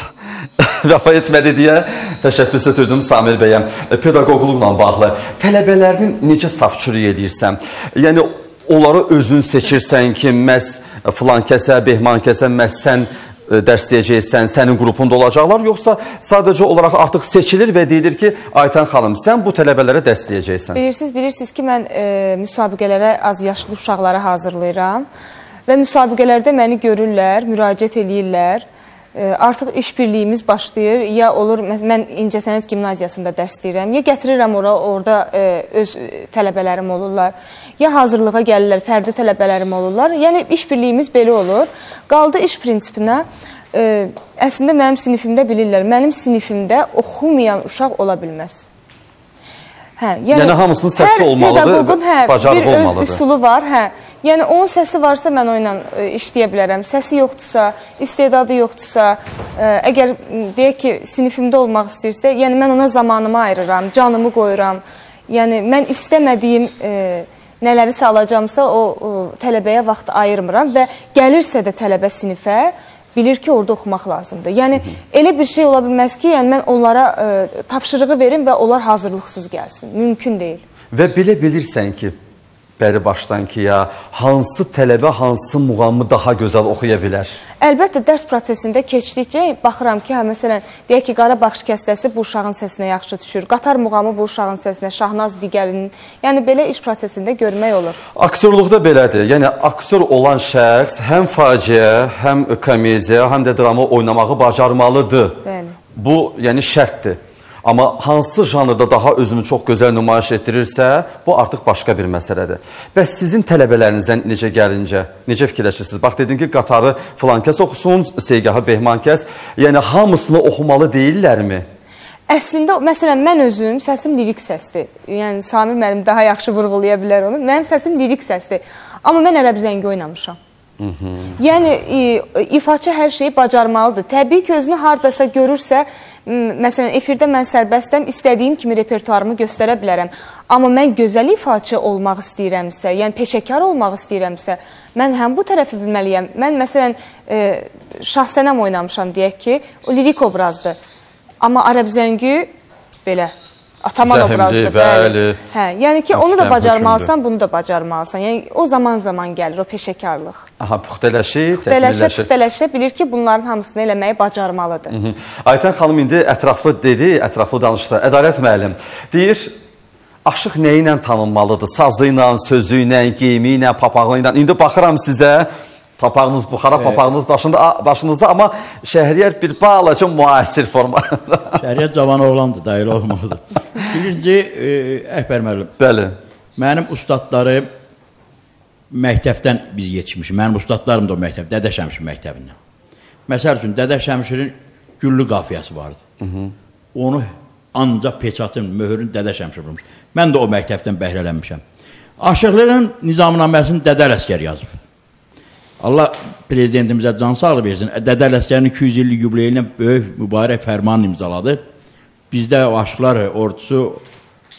vəfa etmədi deyə təşəkkür edirdim Samir bəyə. E, Pedaqoqluqla bağlı tələbələrinin necə safçılıq edirsən? Yəni onları özün seçirsən ki, məhz filan kəsə, Behman kəsə, məhz sən e, dərsləyəcəksən, sənin qrupunda olacaqlar, yoxsa sadəcə olaraq artıq seçilir və deyilir ki, Aytən xanım, sən bu tələbələrə dərsləyəcəksən? Bilirsiniz, bilirsiniz ki, mən e, müsabiqələrə az yaşlı uşaqları hazırlayıram və müsabiqələrdə məni görürlər, müraciət eləyirlər. Artıq işbirliyimiz başlayır. Ya olur mə- mən İncəsənət Gimnaziyasında dərs deyirəm, ya gətirirəm ora, orada e, öz tələbələrim olurlar. Ya hazırlığa gəlirlər, fərdi tələbələrim olurlar. Yəni işbirliyimiz belə olur. Qaldı iş prinsipinə. E, əslində mənim sinifimdə bilirlər. Mənim sinifimdə oxumayan uşaq ola bilməz. Hə, Yəni hamısının səsi hər olmalıdır, pedaqoqun, hə, bacarığı bir öz olmalıdır. üsulu var, hə. Yəni onun səsi varsa mən o ilə e, işləyə bilərəm. Səsi yoxdursa, istedadı yoxdursa, e, əgər deyək ki, sinifimdə olmaq istəyirsə, yəni mən ona zamanımı ayırıram, canımı qoyuram. Yəni mən istəmədiyim e, nələrisə alacamsa o, o tələbəyə vaxt ayırmıram və gəlirsə də tələbə sinifə bilir ki, orada oxumaq lazımdır. Yəni elə bir şey ola bilməz ki, yəni mən onlara e, tapşırığı verim və onlar hazırlıqsız gəlsin. Mümkün deyil. Və belə bilirsən ki, bəri başdan ki, ya hansı tələbə hansı muğamı daha gözəl oxuya bilər? Əlbəttə dərs prosesində keçdikcə baxıram ki, hə məsələn, deyək ki, Qarabağ şikəstəsi bu uşağın səsinə yaxşı düşür. Qatar muğamı bu uşağın səsinə, Şahnaz digərinin. Yəni belə iş prosesində görmək olur. Aktyorluqda belədir. Yəni aktyor olan şəxs həm faciə, həm komediya, həm də drama oynamağı bacarmalıdır. Bəli. Bu, yəni şərtdir. Amma hansı janrda daha özünü çox gözəl nümayiş etdirirsə, bu artıq başqa bir məsələdir. Bəs sizin tələbələrinizdən necə gəlincə, necə fikirləşirsiniz? Bax dedin ki, qatarı filan kəs oxusun, Seygahı Behman kəs. Yəni hamısını oxumalı deyillərmi? Əslində məsələn mən özüm səsim lirik səsdir. Yəni Samir müəllim daha yaxşı vurğulaya bilər onu. Mənim səsim lirik səsdir. Amma mən ərəb zəngi oynamışam. Yəni i- ifaçı hər şeyi bacarmalıdır. Təbii ki, özünü hardasa görürsə, məsələn, efirdə mən sərbəstəm, istədiyim kimi repertuarımı göstərə bilərəm. Amma mən gözəl ifaçı olmaq istəyirəmsə, yəni peşəkar olmaq istəyirəmsə, mən həm bu tərəfi bilməliyəm. Mən məsələn, e, Şahsənəm oynamışam deyək ki, o lirik obrazdır. Amma ərəb zəngi belə Ataman Zəhmli, obrazdır, bəli. Hə, yəni ki, onu da bacarmalısan, bunu da bacarmalısan. Yəni o zaman-zaman gəlir o peşəkarlıq. Aha, puxtələşir, Puxtələşə, təkmilləşir. puxtələşə bilir ki, bunların hamısını eləməyi bacarmalıdır. Hı. Aytən xanım indi ətraflı dedi, ətraflı danışdı. Ədalət müəllim deyir, aşıq nəyi ilə tanınmalıdır? Sazı ilə, sözü ilə, geyimi ilə, papağı ilə. İndi baxıram sizə, papağınız buxara, papağınız başında başınızda, amma Şəhriyar bir balaca müasir formada. Şəriət cavan oğlandır, da elə olmalıdır. Birinci, e, Əhbər müəllim, Bəli. mənim ustadlarım məktəbdən biz yetişmişik. Mənim ustadlarım da o məktəb, Dədə Şəmşir məktəbindən. Məsəl üçün, Dədə Şəmşirin güllü qafiyəsi vardı. Hı -hı. Onu ancaq peçatın, möhürün Dədə Şəmşir vurmuş. Mən də o məktəbdən bəhrələnmişəm. Aşıqlığın nizamnaməsini Dədə Ələsgər yazıb. Allah prezidentimizə can sağlığı versin. Dədə Ələsgərin 200 illik yubileyinə böyük mübarək fərman imzaladı. Bizdə o aşıqlar ordusu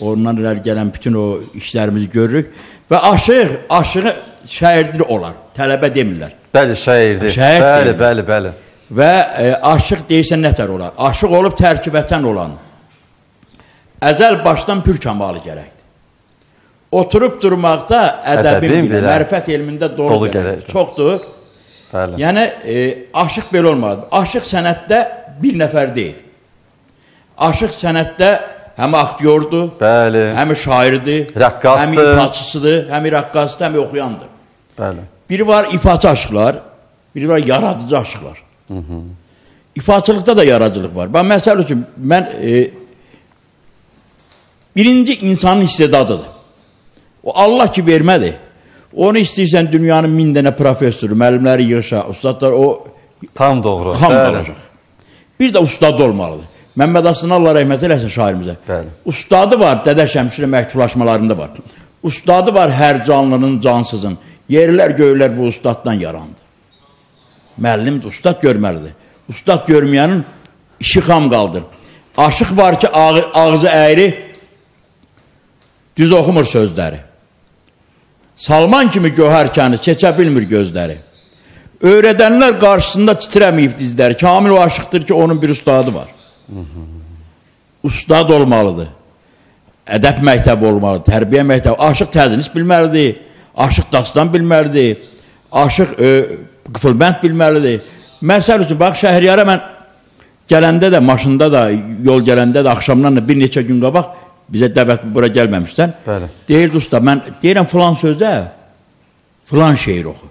ondan irəli gələn bütün o işlərimizi görürük və aşıq, aşığı şairdir olar, tələbə demirlər. Bəli, şairdir. Şair bəli, bəli, bəli. Və e, aşıq deyirsən nətər olar? Aşıq olub tərkibətən olan. Əzəl başdan pür kamalı gərəkdir. Oturub durmaqda ədəbin bilə, mərifət elmində Dolu dolu gərəkdir. gərəkdir. Çoxdur. Bəli. Yəni e, aşıq belə olmalıdır. Aşıq sənətdə bir nəfər deyil. Aşıq sənətdə həm aktyordur, Bəli. həm şairdir, Rəqqasdır. həm ifaçısıdır, həm rəqqasdır, həm oxuyandır. Bəli. Biri var ifaçı aşıqlar, biri var yaradıcı aşıqlar. Hı -hı. İfaçılıqda da yaradıcılıq var. Bax məsəl üçün mən e, birinci insanın istedadıdır. O Allah ki vermədi. Onu istəyirsən dünyanın min dənə professoru, müəllimləri yığışa, ustadlar o Tam doğru. xam Bəli. qalacaq. Bir də ustad olmalıdır. Məmməd Aslan Allah rəhmət eləsin şairimizə. Bəli. Ustadı var Dədə Şəmşirin məktublaşmalarında var. Ustadı var hər canlının cansızın. Yerlər göylər bu ustaddan yarandı. Müəllim ustad görməlidir. Ustad görməyənin işi xam qaldır. Aşıq var ki, ağı, ağzı əyri düz oxumur sözləri. Salman kimi göhərkəni seçə bilmir gözləri. Öyrədənlər qarşısında titrəməyib dizləri. Kamil o aşıqdır ki, onun bir ustadı var. Ustad olmalıdır. Ədəb məktəbi olmalıdır, tərbiyə məktəbi. Aşıq təznis bilməlidir, aşıq dastan bilməlidir, aşıq e, qıfılbənd bilməlidir. Məsəl üçün, bax, Şəhriyara mən gələndə də, maşında da, yol gələndə də, axşamdan da bir neçə gün qabaq bizə dəvət bura gəlməmişsən. Bəli. Deyirdi usta, mən deyirəm filan sözdə filan şeir oxu.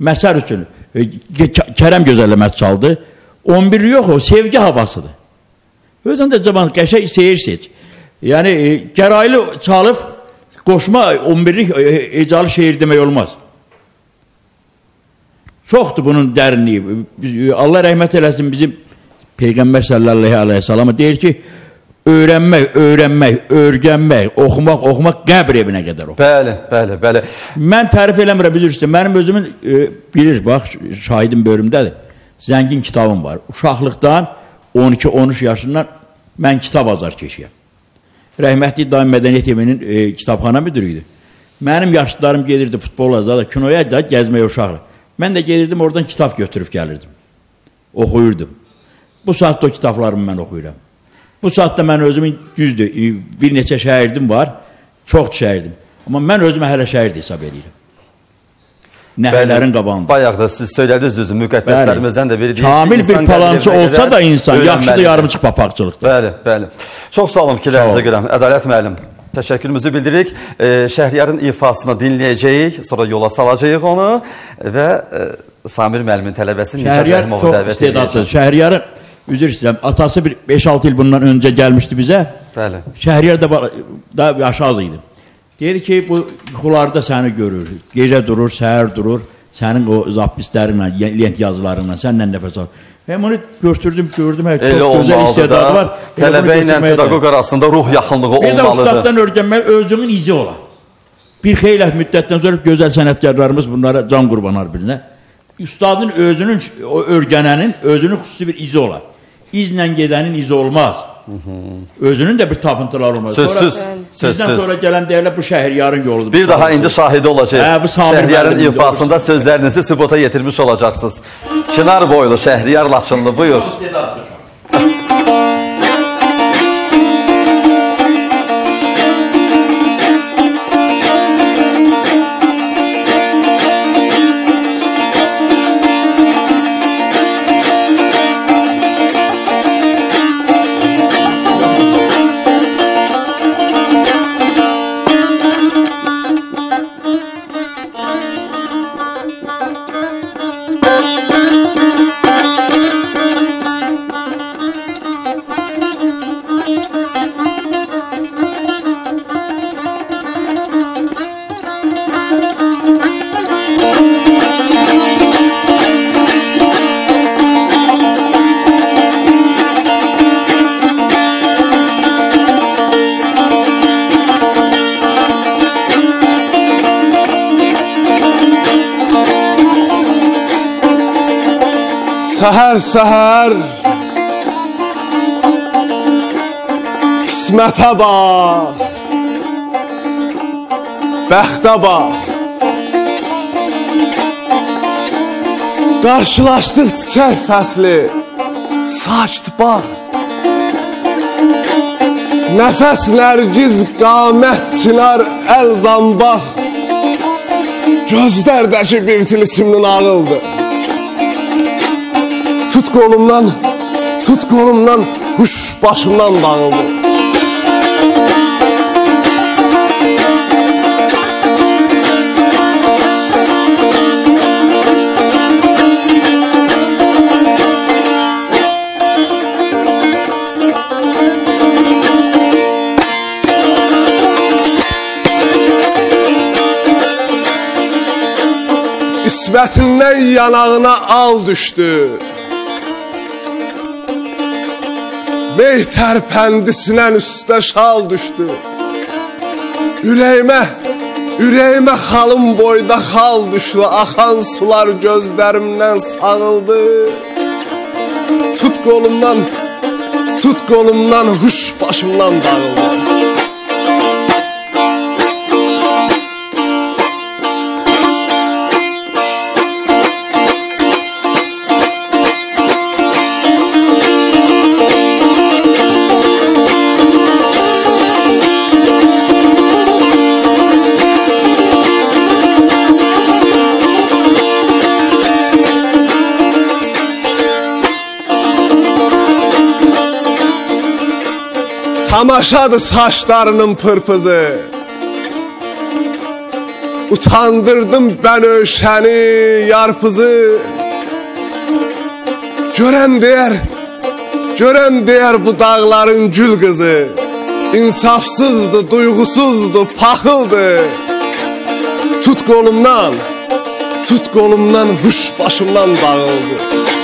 Məsəl üçün, e, Kərəm gözəlləmət çaldı. 11 yox o, sevgi havasıdır. Özün də cavan qəşəng seyir seç. Yəni e, gəraylı çalıb qoşma 11-lik e, ecalı şeir demək olmaz. Çoxdur bunun dərinliyi. Biz- Allah rəhmət eləsin bizim Peyğəmbər sallallahu əleyhi və səlləm deyir ki, öyrənmək, öyrənmək, öyrənmək, oxumaq, oxumaq qəbr evinə qədər oxu. Bəli, bəli, bəli. Mən tərif eləmirəm bilirsiniz. Mənim özümün e, bilir bax şahidim bölümdədir. Zəngin kitabım var. Uşaqlıqdan 12-13 yaşından mən kitab azar keçiyəm. Rəhmətli daim mədəniyyət evinin e, kitabxana müdürü idi. Mənim yaşlılarım gedirdi futbola da, kinoya da gəzməyə uşaqlar. Mən də gedirdim oradan kitab götürüb gəlirdim. Oxuyurdum. Bu saatda o kitablarımı mən oxuyuram. Bu saatda mən özümün düzdür, e, bir neçə şəhərdim var. Çox şəhərdim. Amma mən özümə hələ şəhərdə hesab edirəm. Nəhələrin qabağında. Bayaq da siz söylədiniz düzü müqəddəslərimizdən də biri deyir Kamil bir qəbrinə olsa da insan, yaxşıdır yarımçıq papaqçılıqdır. Bəli, bəli. Çox sağ olun fikirlərinizə görə. Ədalət müəllim. Təşəkkürümüzü bildiririk. E, Şəhriyarın ifasını dinləyəcəyik, sonra yola salacağıq onu və e, Samir müəllimin tələbəsi Nicat Rəhimovu dəvət edəcəyik. Şəhriyarın üzr istəyirəm, atası bir 5-6 il bundan öncə gəlmişdi bizə. Bəli. Şəhriyar da da yaşı az idi. Deyir ki, bu yuxularda səni görür. Gecə durur, səhər durur. Sənin o zapislərinlə, lent yazılarınla, səndən nəfəs alır. Mən onu götürdüm, gördüm, hə, çox gözəl olmalıdır istedadı da. var. Tələbə ilə pedaqoq arasında ruh yaxınlığı Bir də olmalıdır. ustaddan öyrənmək özümün izi ola. Bir xeyli müddətdən sonra gözəl sənətkarlarımız bunlara can qurbanar birinə. Ustadın özünün o öyrənənin özünün xüsusi bir izi ola. İzlə gedənin izi olmaz. Özünün də bir tapıntıları. Sözsüz, Sonra, sözsüz. Bizdən sonra gələn deyirlər bu şəhriyarın yoludur. Bir daha indi şahidi olacaq. Hə, bu Samir Şəhriyarın müəllimin ifasında sözlərinizi sübuta yetirmiş olacaqsınız. Çınar boylu Şəhriyar Laçınlı buyur. Səhər səhər Qismətə bax Bəxtə bax Qarşılaşdıq çiçək fəsli. Sakit bax. Nəfəs nərgiz qamət çınar əl zambaq Gözlərdəki bir tilsimli nağıldır Tut kolumdan, tut kolumdan, kuş başımdan dağıldı. İsmətindən yanağına al düşdü. Bey tərpəndisindən üstə şal düşdü. Ürəyimə Ürəyimə xalım boyda xal düşdü, axan sular gözlərimdən sağıldı. Tut qolumdan, tut qolumdan, huş başımdan dağıldı. Tamaşadır saçlarının pırpızı. Utandırdım ben öşəni, yarpızı Görən deyər, görən deyər bu dağların gül qızı İnsafsızdı, duyğusuzdu, paxıldı Tut qolumdan, tut qolumdan, huş başımdan dağıldı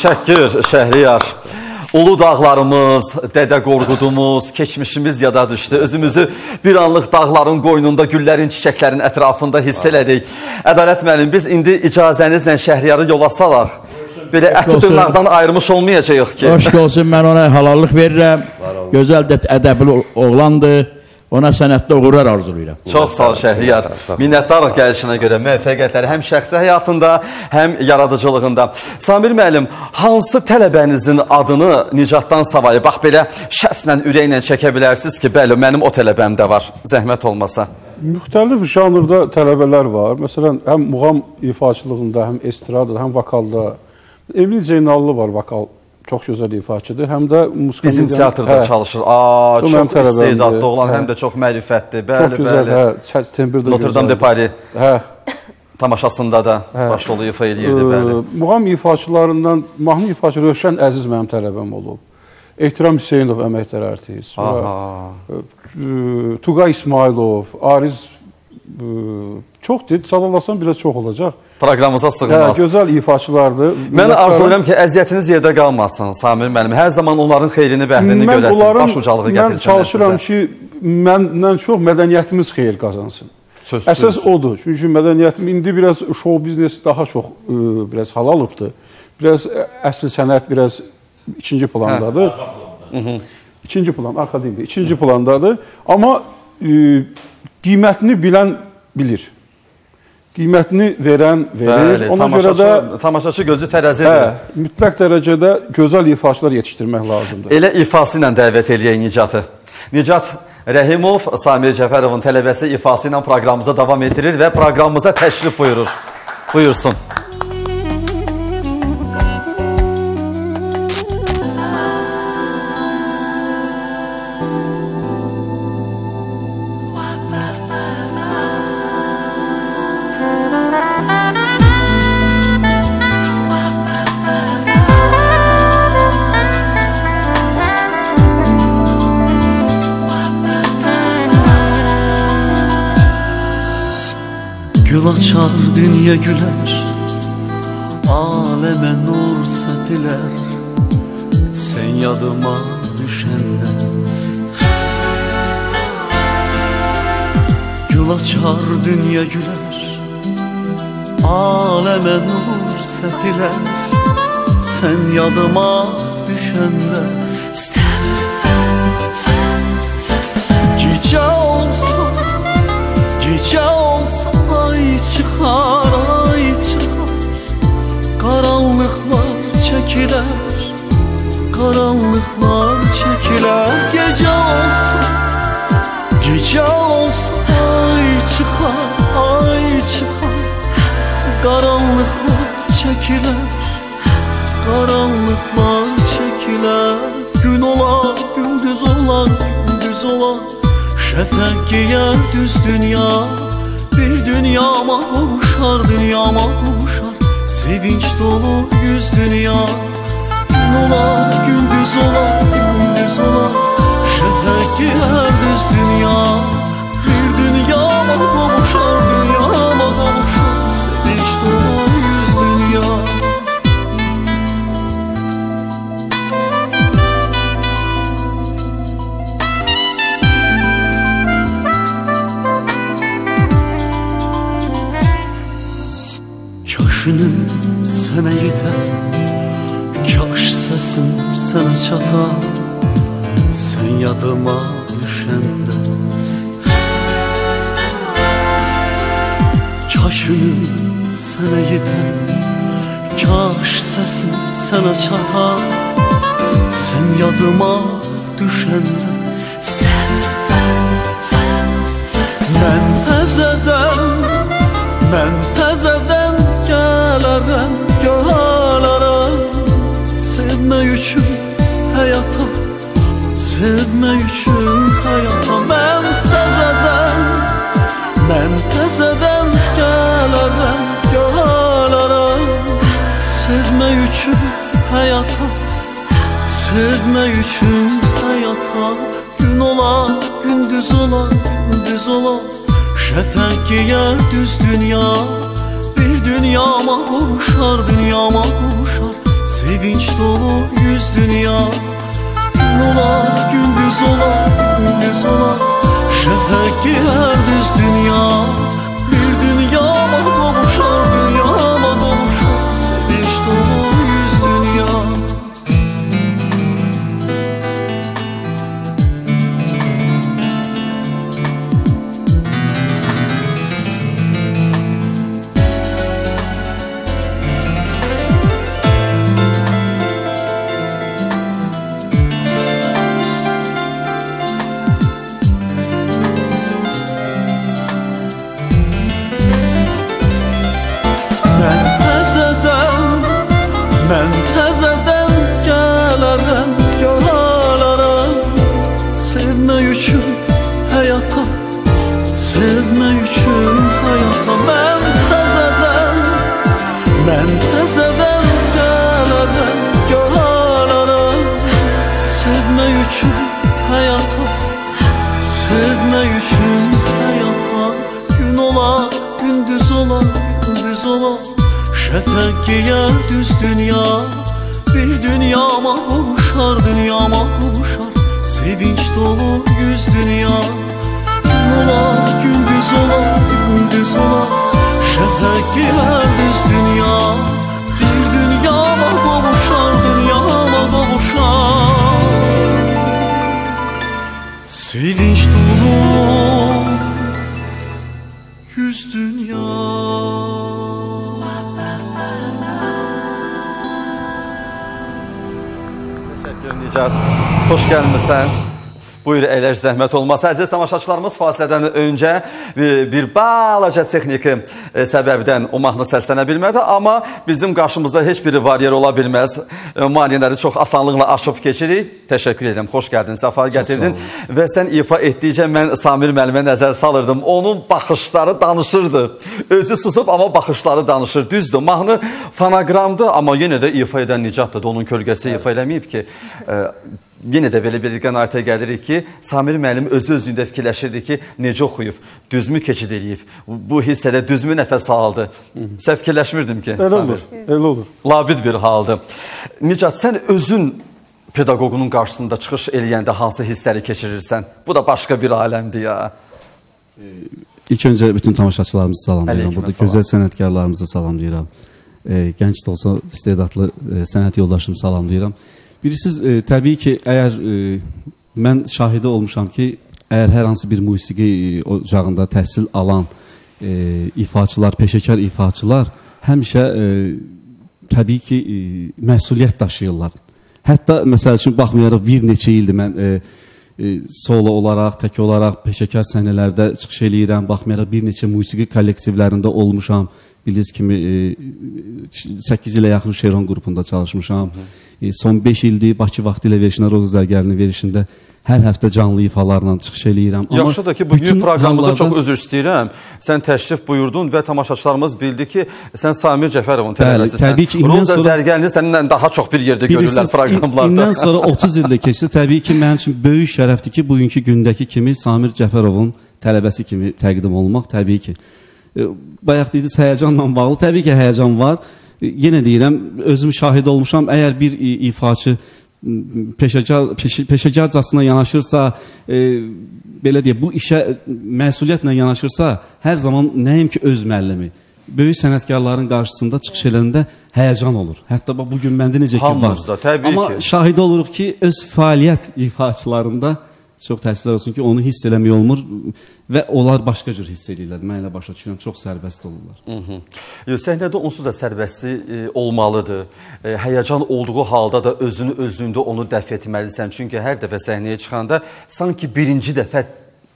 Təşəkkür Şəhriyar. Ulu dağlarımız, Dədə Qorqudumuz, keçmişimiz yada düşdü. Özümüzü bir anlıq dağların qoynunda, güllərin, çiçəklərin ətrafında hiss elədik. Ədalət müəllim, biz indi icazənizlə Şəhriyarı yola salaq. Belə əti dırnaqdan ayrılmış olmayacağıq ki. Xoş olsun, mən ona halallıq verirəm. Gözəl də ədəbli oğlandır. Ona sənətdə uğurlar arzulayıram. Çox sağ ol Şəhriyar. Minnətdarıq gəlişinə görə müvəffəqiyyətləri həm şəxsi həyatında, həm yaradıcılığında. Samir müəllim, hansı tələbənizin adını Nicatdan savayı bax belə şəxslə ürəklə çəkə bilərsiniz ki, bəli, mənim o tələbəm də var. Zəhmət olmasa. Müxtəlif janrda tələbələr var. Məsələn, həm muğam ifaçılığında, həm estradada, həm vokalda. Emil Zeynallı var, vokal çox gözəl ifaçıdır. Həm də musiqi Bizim teatrda Hə, çalışır. Aa, çox istedadlı oğlan, Hə. həm də çox mərifətli. Çox Bəli, gözəl, bəli. hə, septembrdə Notre Dame de Paris Hə. Tamaşasında da başrolu ifa eləyirdi, bəli. Ə, Muğam ifaçılarından mahnı ifaçı Rövşən Əziz mənim tələbəm olub. Ehtiram Hüseynov əməkdar artist. Aha. ə, Tuqay İsmailov, Ariz ə, çoxdur. Sadalasam biraz çox olacaq. Proqramımıza Hə, sığmaz. gözəl ifaçılardır. Mən arzulayıram ki, əziyyətiniz yerdə qalmasın Samir müəllim. Hər zaman onların xeyrini, bəxtini Mən görəsiniz, baş ucalığı mən gətirsinlər çalışıram sizə. ki, məndən çox mədəniyyətimiz xeyir qazansın. Sözsüz. Əsas odur. Çünki mədəniyyətim indi biraz show biznes daha çox ə, biraz hal alıbdı. Biraz ə, əsl sənət biraz ikinci plandadır. İkinci plan, arxa deyil, ikinci plandadır. Amma ə, qiymətini bilən bilir. Qiymətini verən verir. Bəli, Ona görə tamaşaçı, də tamaşaçı gözü tərəzidir. hə, mütləq dərəcədə gözəl ifaçılar yetişdirmək lazımdır. Elə ifası ilə dəvət eləyək Nicatı. Nicat Rəhimov Samir Cəfərovun tələbəsi ifası ilə proqramımıza davam etdirir və proqramımıza təşrif buyurur. Buyursun. Sepiler Sen yadıma düşende Gece olsa Gece olsa ay çıkar ay çıkar. Karanlıklar çekiler Karanlıklar çekiler Gece olsa Gece olsa ay çıkar ay çıkar. Karanlıklar çekiler Karanlıklar çekiler. Gün ola gündüz ola gündüz ola Şefek giyer düz dünya Bir dünyama kavuşar dünyama kavuşar. Sevinç dolu yüz dünya. Gün ola gündüz ola gündüz ola Şefek giyer düz dünya sarı çatal Sen yadıma düşende Kaş ünüm sana yeter Kaş sesim sana çatal Sen yadıma düşende Sen ben tezeden Ben tezeden sevmək üçün həyata Mən təzədən, mən təzədən gələrəm, gələrəm Sevmək üçün həyata, sevmək üçün həyata Gün ola, gündüz ola, gündüz ola. Şəfəq giyer düz dünya Bir dünyama qovuşar, dünyama qovuşar Sevinç dolu yüz dünya Gün ola, gündüz ola, gündüz ola. Düz dünya Giyer düz dünya Bir dünyama qovuşar, dünyama qovuşar Sevinç dolu yüz dünya Gün ola, gündüz ola, gündüz ola. Şəfəq giyer düz dünya Bir dünyama qovuşar, dünyama qovuşar Sevinç dolu Təşəkkür Nicat. Xoş gəlmisən. Buyur, əyləş zəhmət olmasa. Əziz tamaşaçılarımız fasilədən öncə bir, bir balaca texniki e, səbəbdən o mahnı səslənə bilmədi, amma bizim qarşımızda heç biri varyer ola bilməz. E, Maneələri çox asanlıqla aşıb keçirik. Təşəkkür edirəm. Xoş gəldin, səfa gətirdin. Və sən ifa etdikcə mən Samir müəllimə nəzər salırdım. Onun baxışları danışırdı. Özü susub amma baxışları danışır. Düzdür. Mahnı fonoqramdır, amma yenə də ifa edən Nicat da onun kölgəsi ifa eləməyib ki. Yenə də belə bir qənaətə gəlirik ki, Samir müəllim özü özündə fikirləşirdi ki, necə oxuyub, düzmü keçid eləyib. Bu hissədə düzmü nəfəs aldı. Səhv fikirləşmirdim ki, Elə Samir. olur, elə olur. Labid bir haldır. Nicat, sən özün pedaqoqunun qarşısında çıxış eləyəndə hansı hissləri keçirirsən? Bu da başqa bir aləmdir ya. İlk öncə bütün tamaşaçılarımızı salamlayıram. Burada salam. gözəl sənətkarlarımızı salamlayıram. Gənc də olsa istedadlı e, sənət yoldaşımı salamlayıram. Bilirsiniz, e, təbii ki, əgər e, mən şahidi olmuşam ki, əgər hər hansı bir musiqi e, ocağında təhsil alan e, ifaçılar, peşəkar ifaçılar həmişə e, təbii ki, e, məsuliyyət daşıyırlar. Hətta məsəl üçün baxmayaraq bir neçə ildir mən e, e, solo olaraq, tək olaraq peşəkar səhnələrdə çıxış eləyirəm. Baxmayaraq bir neçə musiqi kollektivlərində olmuşam. Bildiyiniz kimi e, 8 ilə yaxın Şeron qrupunda çalışmışam. E, son 5 ildir Bakı vaxtı ilə verişində Roza Zərgərinin verişində hər həftə canlı ifalarla çıxış eləyirəm. Yaxşıdır ki, bugün hallarda- çox üzr istəyirəm. Sən təşrif buyurdun və tamaşaçılarımız bildi ki, sən Samir Cəfərovun Bəli, tələbəsisən. təbii ki, indən Roza sonra- Zərgərli səninlə daha çox bir yerdə görürlər proqramlarda. indən sonra 30 ildə keçdi. Təbii ki, mənim üçün böyük şərəfdir ki, bugünkü gündəki kimi Samir Cəfərovun tələbəsi kimi təqdim olmaq təbii ki. Bayaq dediniz həyəcanla bağlı. Təbii ki, həyəcan var. E, Yenə deyirəm, özüm şahid olmuşam. Əgər bir i- ifaçı m, peşəkar peşə, peşəkarcasına yanaşırsa, e, belə deyə bu işə məsuliyyətlə yanaşırsa, hər zaman nəinki öz müəllimi, böyük sənətkarların qarşısında çıxış edəndə həyəcan olur. Hətta bax bu gün məndə necə ki var. Hamımızda, təbii Amma ki. şahid oluruq ki, öz fəaliyyət ifaçılarında çox təəssüflər olsun ki, onu hiss eləmək olmur və onlar başqa cür hiss edirlər. Mən elə başa düşürəm, çox sərbəst olurlar. Yox, səhnədə onsuz da sərbəstlik e, olmalıdır. E, həyəcan olduğu halda da özünü özündə onu dəf etməlisən. Çünki hər dəfə səhnəyə çıxanda sanki birinci dəfə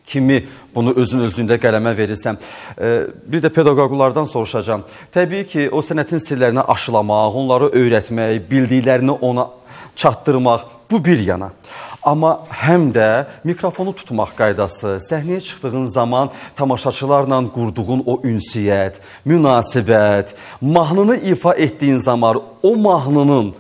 kimi bunu özün özlüyündə qələmə verirsən. E, bir də pedaqoqlardan soruşacağam. Təbii ki, o sənətin sirlərini aşılamaq, onları öyrətmək, bildiklərini ona çatdırmaq bu bir yana. Amma həm də mikrofonu tutmaq qaydası, səhnəyə çıxdığın zaman tamaşaçılarla qurduğun o ünsiyyət, münasibət, mahnını ifa etdiyin zaman o mahnının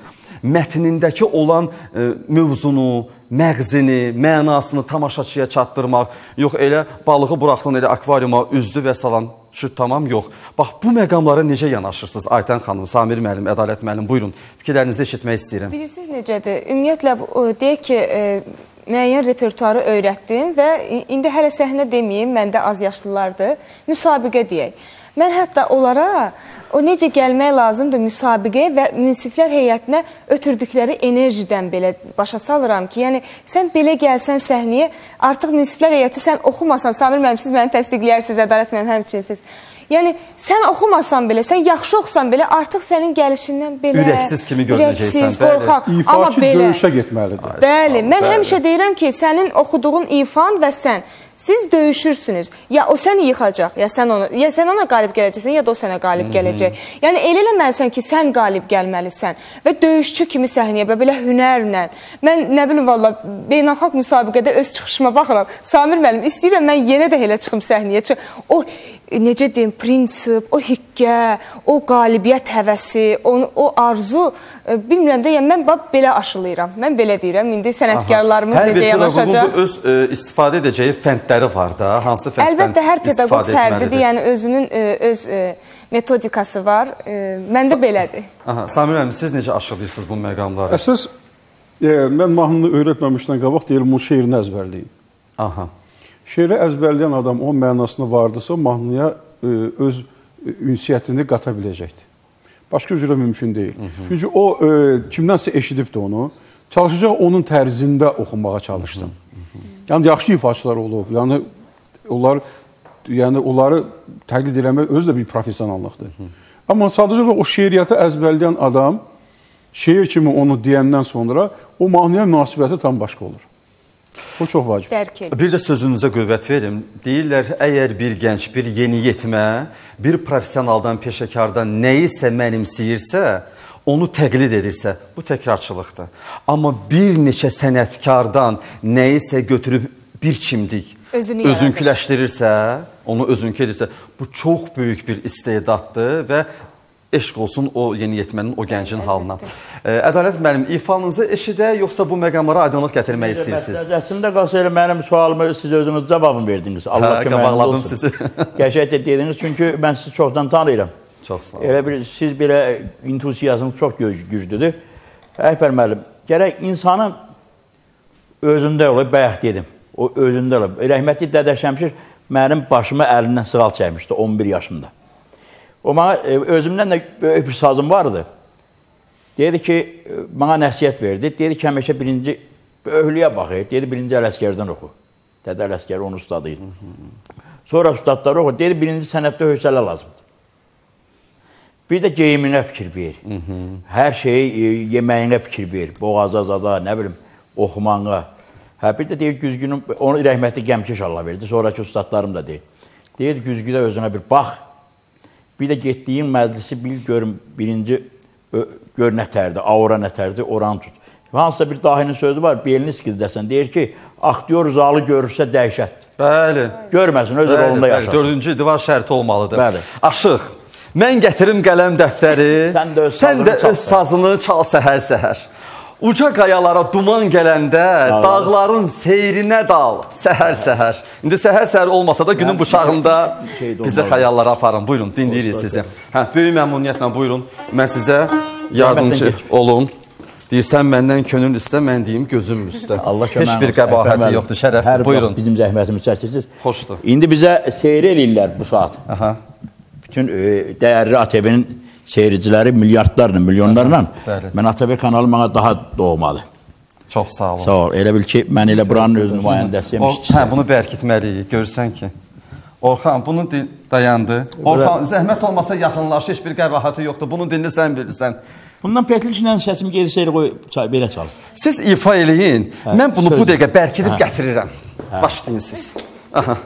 mətnindəki olan e, mövzunu, məğzini, mənasını tamaşaçıya çatdırmaq, yox elə balığı buraxdın elə akvariuma üzdü və salam şut tamam yox. Bax bu məqamlara necə yanaşırsınız Aytən xanım, Samir müəllim, Ədalət müəllim, buyurun. Fikirlərinizi eşitmək istəyirəm. Bilirsiniz necədir? Ümumiyyətlə deyək ki, e, müəyyən repertuarı öyrətdim və indi hələ səhnə deməyim, məndə az yaşlılardır. Müsabiqə deyək. Mən hətta onlara o necə gəlmək lazımdır müsabiqəyə və münsiflər heyətinə ötürdükləri enerjidən belə başa salıram ki, yəni sən belə gəlsən səhnəyə, artıq münsiflər heyəti sən oxumasan, Samir müəllim siz məni təsdiqləyirsiniz, Ədalət müəllim həmçinsiniz. Yəni sən oxumasan belə, sən yaxşı oxusan belə artıq sənin gəlişindən belə Ürəksiz kimi görünəcəksən, ürəksiz, qorxaq. Amma belə döyüşə getməlidir. Bəli, mən bəli. həmişə deyirəm ki, sənin oxuduğun ifan və sən siz döyüşürsünüz. Ya o səni yıxacaq, ya sən onu, ya sən ona qalib gələcəksən, ya da o sənə qalib gələcək. Yəni elə eləməlisən ki, sən qalib gəlməlisən və döyüşçü kimi səhnəyə və belə hünərlə. Mən nə bilim valla beynəlxalq müsabiqədə öz çıxışıma baxıram. Samir müəllim, istəyirəm mən yenə də elə çıxım səhnəyə. Çı- O e, necə deyim, prinsip, o hikkə, o qalibiyyət həvəsi, o, o arzu, e, bilmirəm də, yəni mən bax belə aşılayıram. Mən belə deyirəm. İndi sənətkarlarımız Hər bir necə pedaqoqun yanaşacaq? da öz e, istifadə edəcəyi fəndləri var da. Hansı fənddən Əlbəttə hər pedaqoq fərdidir, yəni özünün e, öz e, metodikası var. E, məndə belədir. Aha, Samir müəllim, siz necə aşılayırsınız bu məqamları? Əsas e, mən mahnını öyrətməmişdən qabaq deyirəm bu şeirini əzbərləyin. Aha. Şeiri əzbərləyən adam o mənasını vardısa, mahnıya e, öz ünsiyyətini qata biləcəkdir. Başqa cürə mümkün deyil. Çünki o e, kimdənsə eşidibdi onu, çalışacaq onun tərzində oxumağa çalışsın. Yəni yaxşı ifaçılar olub. Yəni onlar yəni onları təqlid eləmək özü də bir professionallıqdır. Amma sadəcə də o şeiriyyatı əzbərləyən adam şeir kimi onu deyəndən sonra o mahnıya münasibəti tam başqa olur. Bu çox vacib. Bir də sözünüzə qüvvət verim. Deyirlər, əgər bir gənc, bir yeniyetmə bir professionaldan, peşəkardan nəyisə mənimsəyirsə, onu təqlid edirsə, bu təkrarçılıqdır. Amma bir neçə sənətkardan nəyisə götürüb bir kimdik Özünü özünküləşdirirsə, onu özünkü edirsə, bu çox böyük bir istedaddır və eşq olsun o yeniyetmənin, o gəncin halına. Ə, Ədalət müəllim, ifanızı eşidə yoxsa bu məqamlara aydınlıq gətirmək istəyirsiniz? Əslində qalsa elə mənim sualıma siz özünüz cavabını verdiniz. Allah köməyiniz olsun. sizi. Qəşəng də dediniz çünki mən sizi çoxdan tanıyıram. Çox sağ olun. Elə bir siz belə entuziazm çox güc- güclüdür. Əkbər müəllim, gərək insanın özündə olub, bayaq dedim. O özündə olub. Rəhmətli Dədə Şəmşir mənim başıma əlindən sığal çəkmişdi 11 yaşımda. O mənə e, özümdən də böyük bir sazım vardı. Dedi ki, e, mənə nəsihət verdi. Dedi ki, həmişə birinci böyüklüyə bax, e. dedi birinci Ələsgərdən oxu. Dədə Ələsgər onun ustadı idi. Sonra ustadları oxu. Dedi birinci sənətdə hövsələ lazımdır. Bir də geyiminə fikir ver. Hər şeyi e, yeməyinə fikir ver. Boğaza, zada, nə bilim, oxumağına. Hə, bir də deyir güzgünün, onu rəhmətli Qəmkiş Allah verdi. Sonraki ustadlarım da deyir. Deyir güzgüdə özünə bir bax. Bir də getdiyin məclisi bil görüm birinci gör nətərdir, aura nətərdir, oranı tut. Hansısa bir dahinin sözü var, belini skildəsən. Deyir ki, aktyor zalı görürsə dəhşətdir. Bəli. Görməsin, öz Bəli, rolunda bəli, yaşasın. Dördüncü divar şərti olmalıdır. Bəli. Aşıq. Mən gətirim qələm dəftəri. Sən də öz sən də çal öz sazını çal səhər-səhər. Uca qayalara duman gələndə dağların seyrinə dal səhər-səhər. İndi səhər-səhər olmasa da günün bıçağında şey olmalı. xəyallara aparın. Buyurun, dinləyirik sizi. Hə, böyük məmnuniyyətlə buyurun. Mən sizə yardımcı olum. Deyirsən məndən könül üstə, mən deyim gözüm üstə. Allah Heç bir qəbaməti yoxdur, şərəf. Buyurun. bizim zəhmətimizi çəkirsiniz. Xoşdur. İndi bizə seyr eləyirlər bu saat. Aha. Bütün e, dəyərli ATV-nin seyirciləri milyardlarla, milyonlarla. Bəli. Mən ATV kanalı mənə daha doğmadı. Çox sağ olun. Sağ ol. Elə bil ki, mən elə buranın öz nümayəndəsiyəm. Hə, bunu bərkitməliyik. Görürsən ki. Orxan bunu dayandı. Orxan zəhmət olmasa yaxınlaş, heç bir qəbahəti yoxdur. Bunun dilini sən bilirsən. Bundan Petrişlə səsim gerisi elə qoy, çay, belə çal. Siz ifa eləyin. Hə, Mən bunu bu söz- dəqiqə bərkidib Hə. gətirirəm. Başlayın siz. Aha.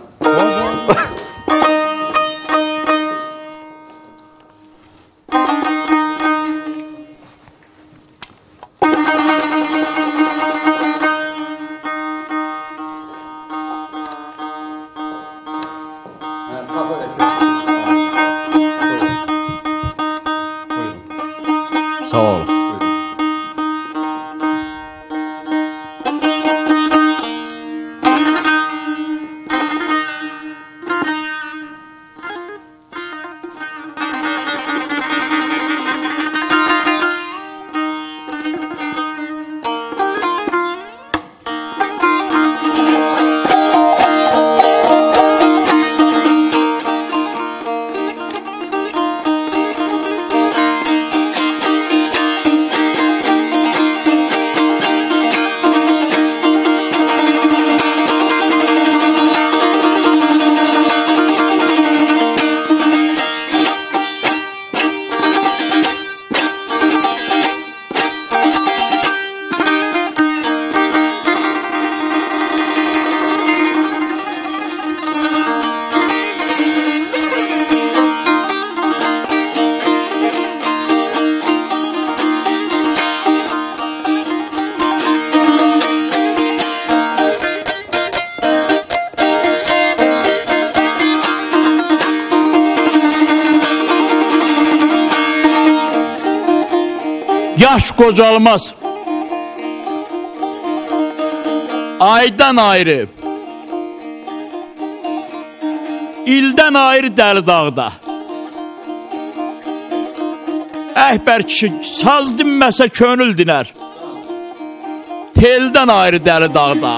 Sağ qocalmaz. Aydan ayrı. İldən ayrı dəli dağda. Əhbər kişi saz dinməsə könül dinər. Teldən ayrı dəli dağda.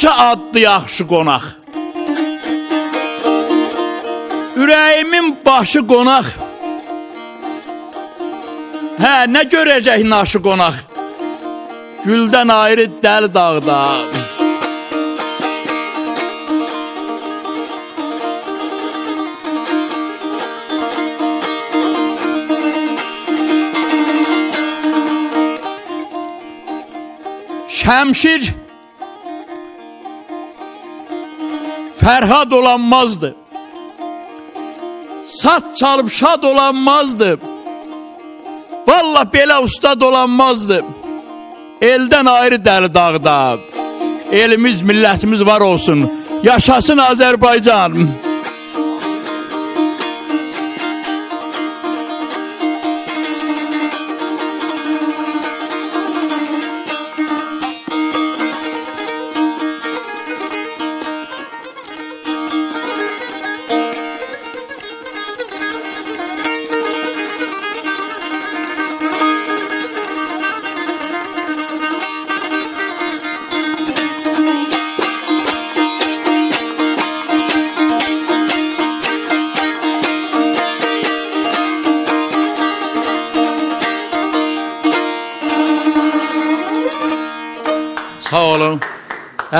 Həmişə addı yaxşı qonaq. Ürəyimin başı qonaq. Hə, nə görəcək naşı qonaq? Güldən ayrı dəli dağda. Şəmşir Fərhad olanmazdı. Sat çalıb şad olanmazdı. Vallah belə ustad olanmazdı. Eldən ayrı dəli dağda. Elimiz, millətimiz var olsun. Yaşasın Azərbaycan.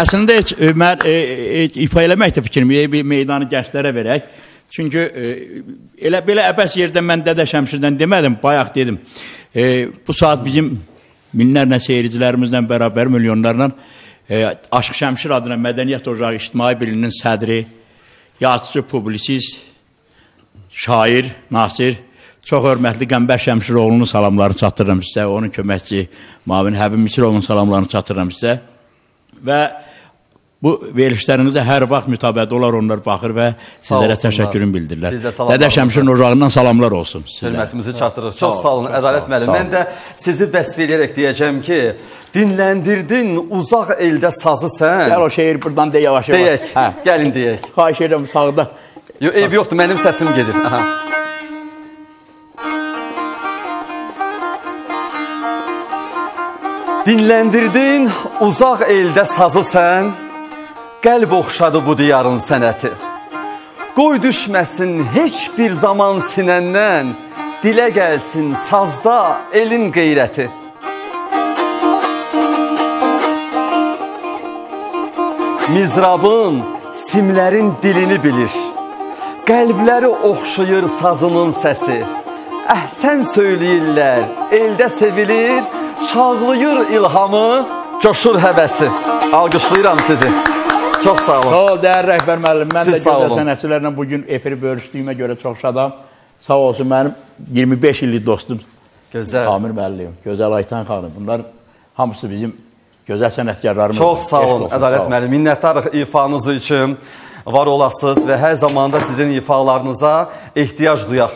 Əslində heç e, mən e, e, ifa eləmək də fikrim, e, bir meydanı gənclərə verək. Çünki e, elə belə əbəs yerdə mən Dədə Şəmşirdən demədim, bayaq dedim. E, bu saat bizim minlərlə seyircilərimizlə bərabər milyonlarla e, Aşıq Şəmşir adına Mədəniyyət Ocağı İctimai Birliyinin sədri, yazıcı, publisist, şair Nasir Çox hörmətli Qəmbər Şəmşiroğlunun salamlarını çatdırıram sizə, onun köməkçi Mavin Həbib Miçirovun salamlarını çatdırıram sizə. Və bu verilişlərinizə hər vaxt mütabiət olar, onlar baxır və sizlərə təşəkkürüm bildirirlər. Dədə Şəmşirin ocağından salamlar olsun sizə. Hörmətimizi çatdırırıq. Çox sağ olun Ədalət müəllim. Mən də sizi vəsf edərək deyəcəm ki, dinləndirdin uzaq eldə sazı sən. Gəl o şeir buradan de yavaş-yavaş. Deyək. Hə. Gəlin deyək. Xahiş edirəm sağda. Yox, eyb yoxdur, mənim səsim gedir. Aha. Dinləndirdin uzaq eldə sazı sən, qəlb oxşadı bu diyarın sənəti. Qoy düşməsin heç bir zaman sinəndən, dilə gəlsin sazda elin qeyrəti. Mizrabın, simlərin dilini bilir. Qəlbləri oxşayır sazının səsi. Əhsən söyləyirlər, eldə sevilir, çağlayır ilhamı, coşur həvəsi. Alqışlayıram sizi. Çox sağ olun. Sağ ol, dəyərli rəhbər müəllim. Mən Siz də gözəl sənətçilərlə bugün efiri bölüşdüyümə görə çox şadam. Sağ olsun mənim 25 illik dostum. Gözəl. Amir müəllim, gözəl Aytan xanım. Bunlar hamısı bizim gözəl sənətkarlarımız. Çox sağ olun Ədalət müəllim. Minnətdarıq ifanız üçün. Var olasınız və hər zaman da sizin ifalarınıza ehtiyac duyaq.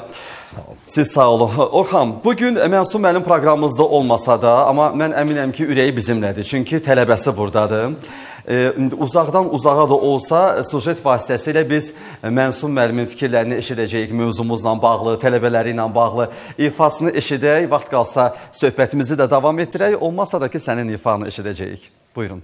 Siz sağ olun. Orxan, bu gün Mənsum müəllim proqramımızda olmasa da, amma mən əminəm ki, ürəyi bizimlədir. Çünki tələbəsi burdadır. E, uzaqdan uzağa da olsa sujet vasitəsilə biz Mənsum müəllimin fikirlərini eşidəcəyik mövzumuzla bağlı, tələbələri ilə bağlı ifasını eşidək. Vaxt qalsa söhbətimizi də davam etdirək. Olmasa da ki, sənin ifanı eşidəcəyik. Buyurun.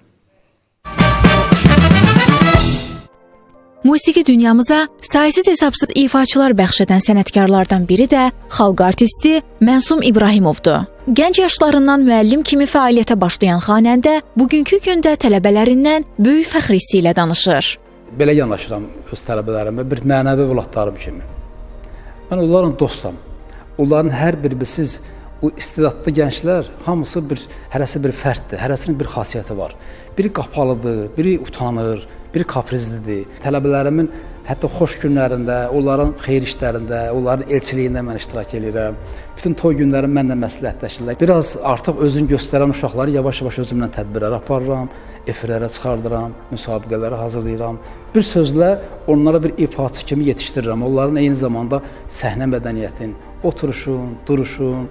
Musiqi dünyamıza saysız hesabsız ifaçılar bəxş edən sənətkarlardan biri də xalq artisti Mənsum İbrahimovdur. Gənc yaşlarından müəllim kimi fəaliyyətə başlayan xanəndə bugünkü gündə tələbələrindən böyük fəxr hissi ilə danışır. belə yanaşıram öz tələbələrimə bir mənəvi övladlarım kimi. Mən onların dostam. Onların hər biri siz o istedadlı gənclər hamısı bir hərəsi bir fərddir, hərəsinin bir xassiyyəti var. Biri qapalıdır, biri utanır, biri kaprizlidir. Tələbələrimin hətta xoş günlərində, onların xeyir işlərində, onların elçiliyində mən iştirak edirəm. Bütün toy günləri mənlə məsləhətləşirlər. Biraz artıq özünü göstərən uşaqları yavaş-yavaş özümlə tədbirlərə aparıram, efirlərə çıxardıram, müsabiqələrə hazırlayıram. Bir sözlə onlara bir ifaçı kimi yetişdirirəm. Onların eyni zamanda səhnə mədəniyyətin, oturuşun, duruşun,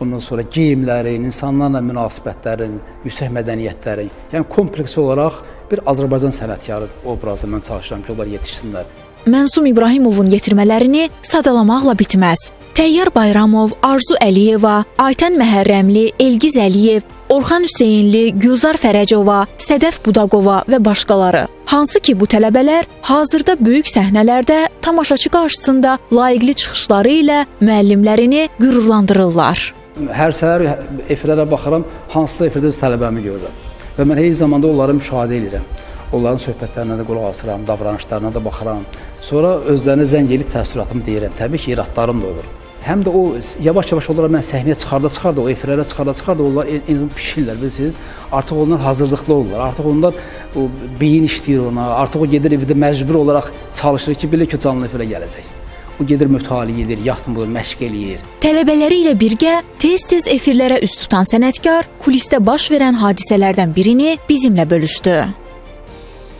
ondan sonra geyimlərin, insanlarla münasibətlərin, yüksək mədəniyyətlərin, yəni kompleks olaraq bir Azərbaycan sənətkarı obrazı mən çalışıram ki, onlar yetişsinlər. Mənsum İbrahimovun yetirmələrini sadalamaqla bitməz. Təyyar Bayramov, Arzu Əliyeva, Aytən Məhərrəmli, Elgiz Əliyev, Orxan Hüseynli, Gülzar Fərəcova, Sədəf Budaqova və başqaları. Hansı ki bu tələbələr hazırda böyük səhnələrdə tamaşaçı qarşısında layiqli çıxışları ilə müəllimlərini qürurlandırırlar. Hər səhər efirlərə baxıram, hansısa efirdə öz tələbəmi görürəm. Və mən eyni zamanda onları müşahidə edirəm. Onların söhbətlərinə də qulaq asıram, davranışlarına da baxıram. Sonra özlərinə zəng edib təəssüratımı deyirəm. Təbii ki, iradlarım da olur. həm də o yavaş-yavaş onlara mən səhnəyə çıxarda çıxarda, o efirlərə çıxarda çıxarda onlar en, en pişirlər bilirsiniz. Artıq onlar hazırlıqlı olurlar. Artıq onlar o beyin işləyir ona. Artıq o gedir evdə məcbur olaraq çalışır ki, bilir ki, canlı efirə gələcək. O gedir mütaliə edir, yatmır, məşq eləyir. Tələbələri ilə birgə tez-tez efirlərə üst tutan sənətkar kulisdə baş verən hadisələrdən birini bizimlə bölüşdü.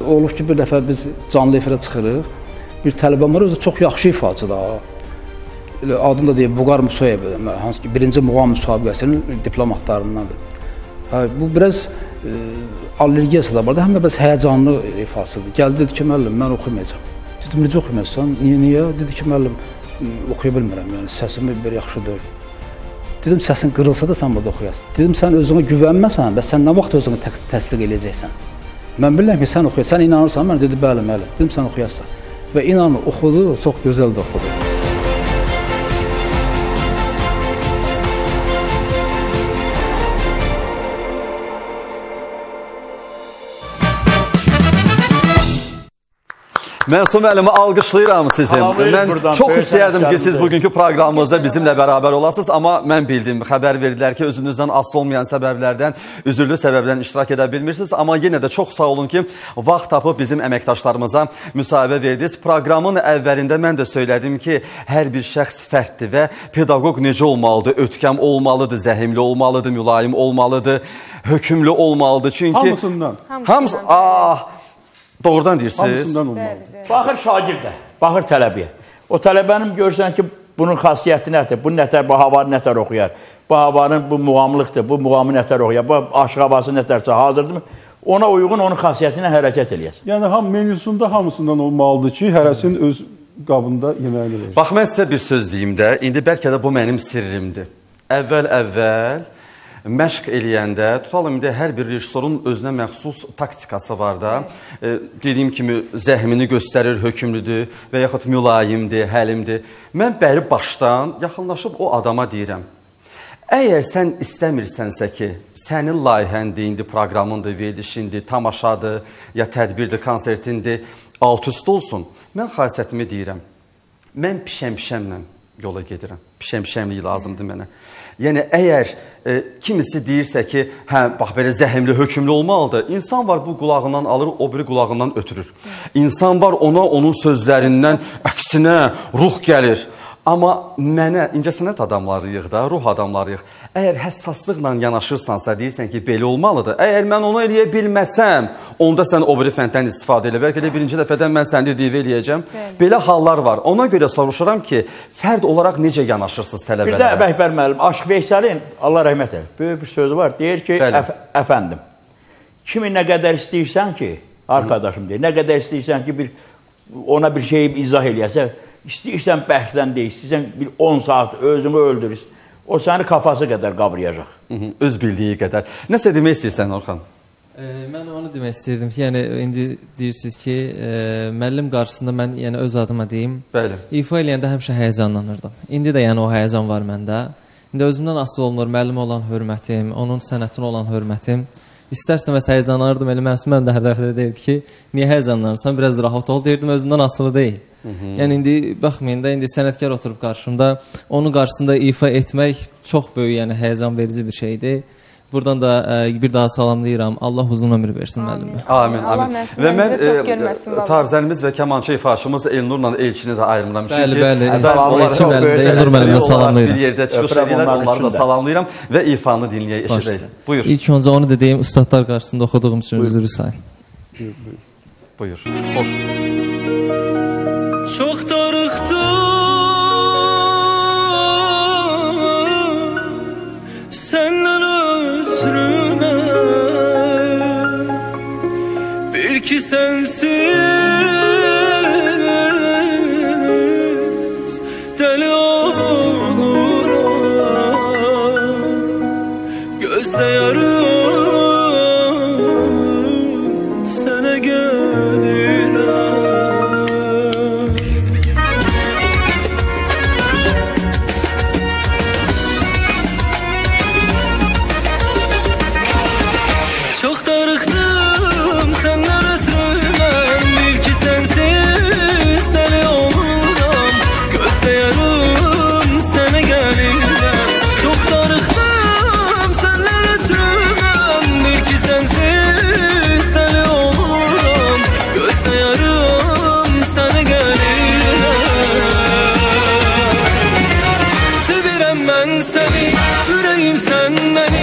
Olub ki, bir dəfə biz canlı efirə çıxırıq. Bir tələbəm var, özü çox yaxşı ifaçıdır. Elə adını da deyib Vüqar Musayev, hansı ki, birinci muğam müsabiqəsinin diplomatlarındandır. Hə, bu biraz e, allergiyası da var da, həm də biraz həyəcanlı ifasıdır. Gəldi dedi ki, müəllim, mən oxumayacağam. Dedim, necə oxumayacaqsan? Niyə, niyə? Dedi ki, müəllim, oxuya bilmirəm, yəni səsim bir yaxşı deyil. Dedim, səsin qırılsa da sən burada oxuyasan. Dedim, sən özünə güvənməsən və sən nə vaxt özünü tə təsdiq eləyəcəksən? Mən bilirəm ki, sən oxuyasan, inanırsan? Mən dedi, bəli, bəli. Dedim, sən oxuyasan. Və inanın, oxudu, çox gözəl də oxudu. Mənsum müəllimi alqışlayıram sizi. Salamlayırıq Mən buradan, çox istəyərdim ki, siz bugünkü proqramımızda bizimlə bərabər olasınız, amma mən bildim, xəbər verdilər ki, özünüzdən asılı olmayan səbəblərdən, üzürlü səbəblərdən iştirak edə bilmirsiniz, amma yenə də çox sağ olun ki, vaxt tapıb bizim əməkdaşlarımıza müsahibə verdiniz. Proqramın əvvəlində mən də söylədim ki, hər bir şəxs fərddir və pedaqoq necə olmalıdır? Ötkəm olmalıdır, zəhimli olmalıdır, mülayim olmalıdır, hökümlü olmalıdır. Çünki Hamısından. Hamısı, ah, doğrudan deyirsiniz. Baxır şagirdə, baxır tələbəyə. O tələbənin görsən ki, bunun xassiyyəti nədir? Bu nətər, bu havanı nətər oxuyar? Bu havanın bu muğamlıqdır, bu muğamı nətər oxuyar? Bu aşıq havası nətərsə hazırdırmı? Ona uyğun onun xassiyyətinə hərəkət eləyəsən. Yəni ham menüsunda hamısından olmalıdır ki, hərəsin öz qabında yeməyini verir. Bax mən sizə bir söz deyim də, indi bəlkə də bu mənim sirrimdir. Əvvəl-əvvəl məşq eləyəndə, tutalım indi hər bir rejissorun özünə məxsus taktikası var da. E, dediyim kimi zəhmini göstərir, hökümlüdür və yaxud mülayimdir, həlimdir. Mən bəri başdan yaxınlaşıb o adama deyirəm. Əgər sən istəmirsənsə ki, sənin layihəndir, indi proqramındır, verilişindir, tamaşadır, ya tədbirdir, konsertindir, alt üst olsun. Mən xasiyyətimi deyirəm. Mən pişəm-pişəmlə yola gedirəm. Pişəm-pişəmlik lazımdır mənə. Yəni əgər e, kimisi deyirsə ki, hə, bax belə zəhmli, hökmlü olmalıdır. İnsan var bu qulağından alır, o biri qulağından ötürür. İnsan var ona onun sözlərindən əksinə ruh gəlir. Amma mənə incəsənət adamlarıyıq da, ruh adamlarıyıq. Əgər həssaslıqla yanaşırsansa, deyirsən ki, belə olmalıdır. Əgər mən onu eləyə bilməsəm, onda sən o biri fənddən istifadə elə. Bəlkə də birinci dəfədən mən səni divə eləyəcəm. Belə hallar var. Ona görə soruşuram ki, fərd olaraq necə yanaşırsınız Bir də tələbələrə? Əkbər müəllim, Aşıq Veysəlin Allah rəhmət eləsin. Böyük bir sözü var. Deyir ki, Bəli. əf əfəndim. Kimi nə qədər istəyirsən ki, arkadaşım deyir, nə qədər istəyirsən ki, bir ona bir şeyi izah eləyəsə, istəyirsən bəhsdən deyil, istəyirsən bir 10 saat özünü öldürür. O səni kafası qədər qavrayacaq. Öz bildiyi qədər. Nəsə demək istəyirsən Orxan? E, mən onu demək istirdim ki, yəni indi deyirsiniz ki, e, müəllim qarşısında mən yəni öz adıma deyim. Bəli. İfa eləyəndə həmişə həyəcanlanırdım. İndi də yəni o həyəcan var məndə. İndi özümdən asılı olmur müəllimə olan hörmətim, onun sənətinə olan hörmətim. İstər-istəməz həyəcanlanırdım. Elə müəllim də hər dəfə də deyirdi ki, niyə həyəcanlanırsan? Biraz rahat ol. Deyirdim özümdən asılı deyil. Yəni indi baxmayın da indi sənətkar oturub qarşımda, onun qarşısında ifa etmək çox böyük, yəni həyəcan verici bir şeydir. Buradan da e, bir daha salamlayıram. Allah uzun ömür versin müəllimə. Amin, amin. Və mən e, tarzənimiz və kamança ifaçımız Elnurla Elçini də ayrılmıram. Bəli, bəli. çox müəllim də, Elnur müəllimə salamlayıram. Bir yerdə çıxış edirlər, onların onları da salamlayıram və ifanı dinləyək, eşidək. Buyur. İlk öncə onu da deyim, ustadlar qarşısında oxuduğum üçün üzr sayın. Buyur. Xoş. Çox darıxdım Bir ki seni Yüreğim senden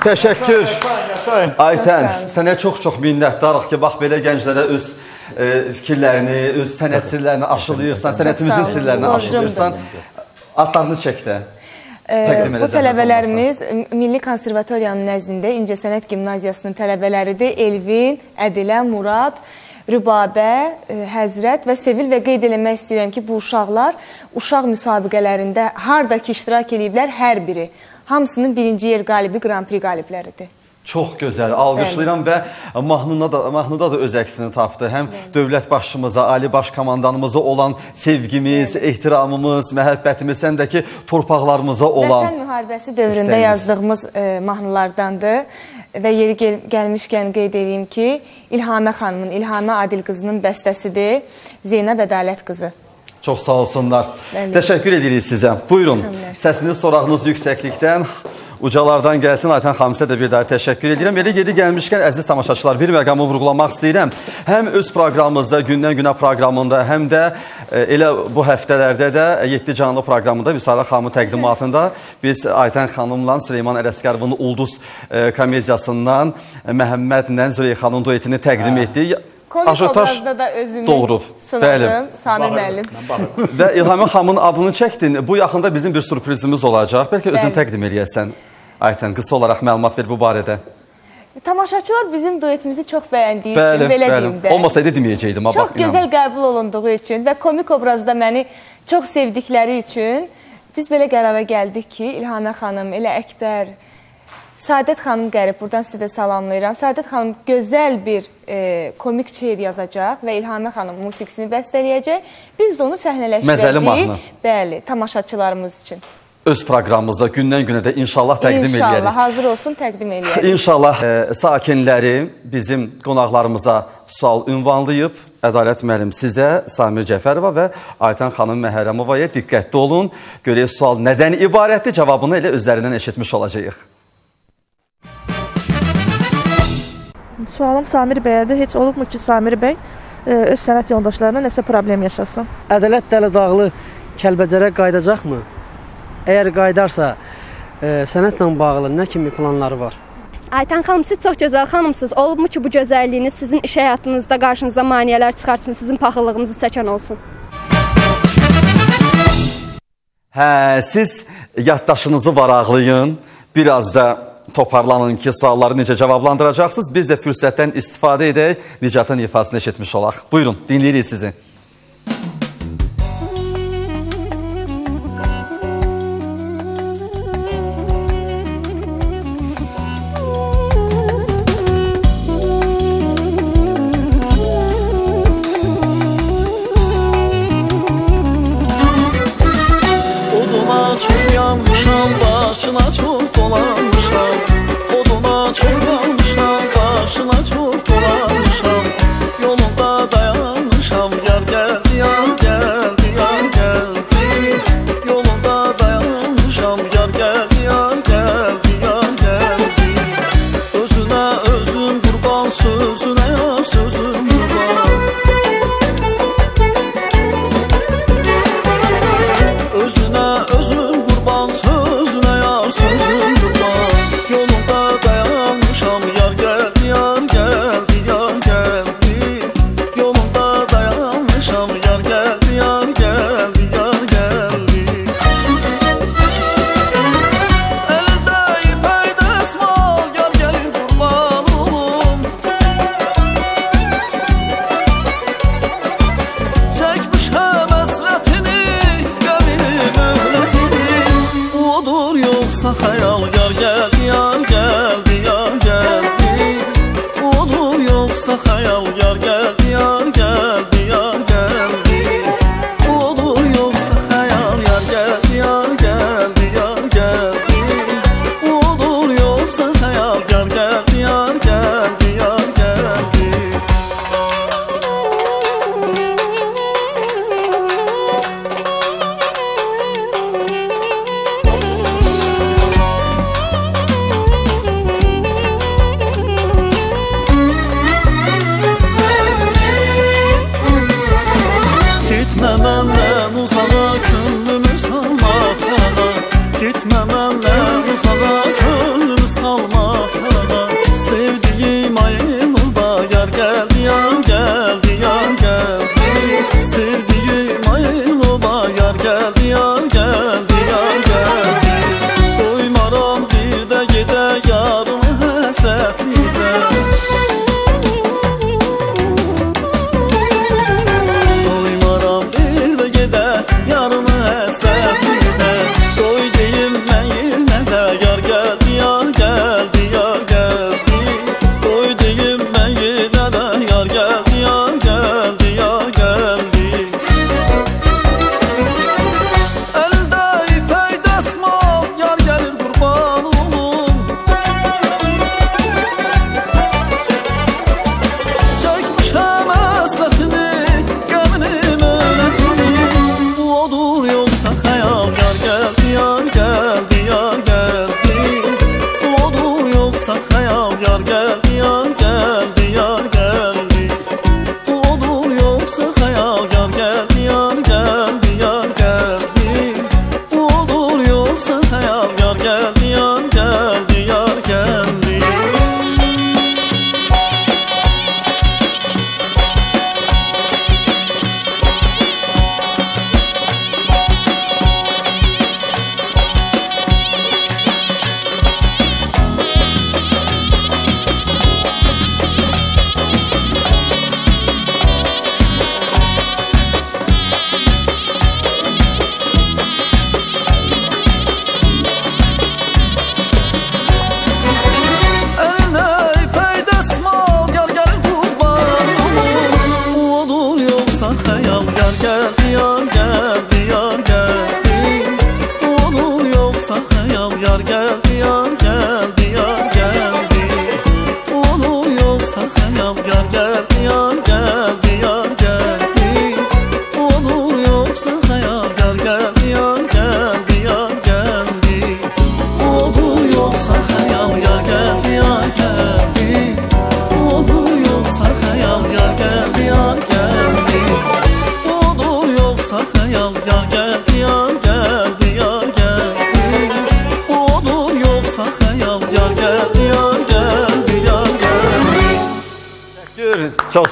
Təşəkkür. Aytən, sənə çox-çox minnətdarıq ki, bax belə gənclərə öz e, fikirlərini, öz sənət sirlərini aşılıyırsan, sənətimizin sirlərini aşılıyırsan. Adlarını çək də. Ə, Təqdim Bu tələbələrimiz Milli Konservatoriyanın nəzdində İncəsənət Gimnaziyasının tələbələridir. Elvin, Ədilə, Murad, Rübabə, ə, Həzrət və Sevil və qeyd eləmək istəyirəm ki, bu uşaqlar uşaq müsabiqələrində harda ki iştirak ediblər hər biri. Hamısının birinci yer qalibi Grand Prix qalibləridir. Çox gözəl. Alqışlayıram və mahnıda da mahnıda da öz əksini tapdı. Həm dövlət başçımıza, ali baş komandanımıza olan sevgimiz, ehtiramımız, məhəbbətimiz, həm də ki torpaqlarımıza olan Vətən müharibəsi dövründə istəyimiz. yazdığımız e, mahnılardandır və yeri gel gəlmişkən qeyd edeyim ki, İlhamə xanımın, İlhamə Adil qızının bəstəsidir. Zeynəb Ədalət qızı. Çox sağ olsunlar. Bəli. Təşəkkür edirik sizə. Buyurun. Səsiniz, sorağınız yüksəklikdən ucalardan gəlsin. Aytən xanım sizə də bir daha təşəkkür edirəm. Belə yeri gəlmişkən əziz tamaşaçılar, bir məqamı vurğulamaq istəyirəm. Həm öz proqramımızda, gündən günə proqramında, həm də e, elə bu həftələrdə də 7 canlı proqramında Vüsala xanımın təqdimatında biz Aytən xanımla Süleyman Ələsgərovun Ulduz e, komediyasından e, Məhəmmədlə Züleyxanın duetini təqdim etdik. Komik Ajotaj obrazda da özümü doğurub. sınadım. Samir müəllim. Və İlhamə xanımın adını çəkdin. Bu yaxında bizim bir sürprizimiz olacaq. Bəlkə özün Bəli. təqdim eləyəsən. Aytən qısa olaraq məlumat ver bu barədə. Tamaşaçılar bizim duetimizi çox bəyəndiyi Bəli, üçün belə bəli. deyim də. Olmasaydı deməyəcəydim, ha Çox bax gözəl qəbul olunduğu üçün və komik obrazda məni çox sevdikləri üçün biz belə qərara gəldik ki, İlhamə xanım, elə Əkbər, Sadət xanım gəlib, buradan sizə də salamlayıram. Sadət xanım gözəl bir e, komik şeir yazacaq və İlhamə xanım musiqisini bəstələyəcək. Biz də onu səhnələşdirəcəyik. Bəli, tamaşaçılarımız üçün. Öz proqramımızda gündən günə də inşallah təqdim İnşallah eləyərik. hazır olsun, təqdim eləyərik. İnşallah e, sakinləri bizim qonaqlarımıza sual ünvanlayıb Ədalət müəllim sizə, Samir Cəfərova və Aytən xanım Məhərrəmovaya diqqətli olun. Görək sual nədən ibarətdir? Cavabını elə özlərindən eşitmiş olacağıq. Sualım Samir bəyədir. Heç olubmu ki, Samir bəy e, öz sənət yoldaşlarına nəsə problem yaşasın? Ədalət Dələdağlı Kəlbəcərə qayıdacaqmı? Əgər qayıdarsa, e, sənətlə bağlı nə kimi planları var? Aytan xanım, siz çox gözəl xanımsınız. Olubmu ki, bu gözəlliyiniz sizin iş həyatınızda qarşınıza maneələr çıxartsın, sizin paxıllığınızı çəkən olsun? Hə, siz yaddaşınızı varaqlayın. Biraz da toparlanın ki, sualları necə cavablandıracaqsınız. Biz də fürsətdən istifadə edək, Nicatın ifasını eşitmiş olaq. Buyurun, dinləyirik sizi.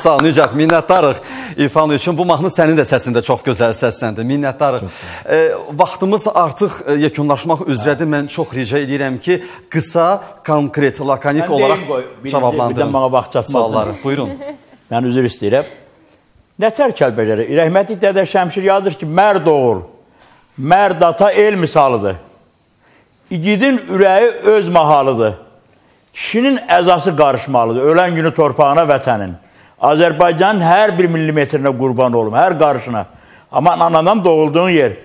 Sağ ol Nicat, minnətdarıq İrfan üçün. Bu mahnı sənin də səsində çox gözəl səsləndir. Minnətdarıq. E, vaxtımız artıq e, yekunlaşmaq üzrədir. Mən çox rica edirəm ki, qısa, konkret, lakonik Mən olaraq birinci- birdən cavablandırın bana vaxt sualları. Buyurun. Mən üzr istəyirəm. Nətər kəlbələri? Rəhmətli Dədə Şəmşir yazır ki, mərd oğul, mərd ata el misalıdır. İgidin ürəyi öz mahalıdır. Kişinin əzası qarışmalıdır. Ölən günü torpağına vətənin. Azərbaycanın hər bir millimetrinə qurban olum, hər qarışına. Aman anadan doğulduğun yer.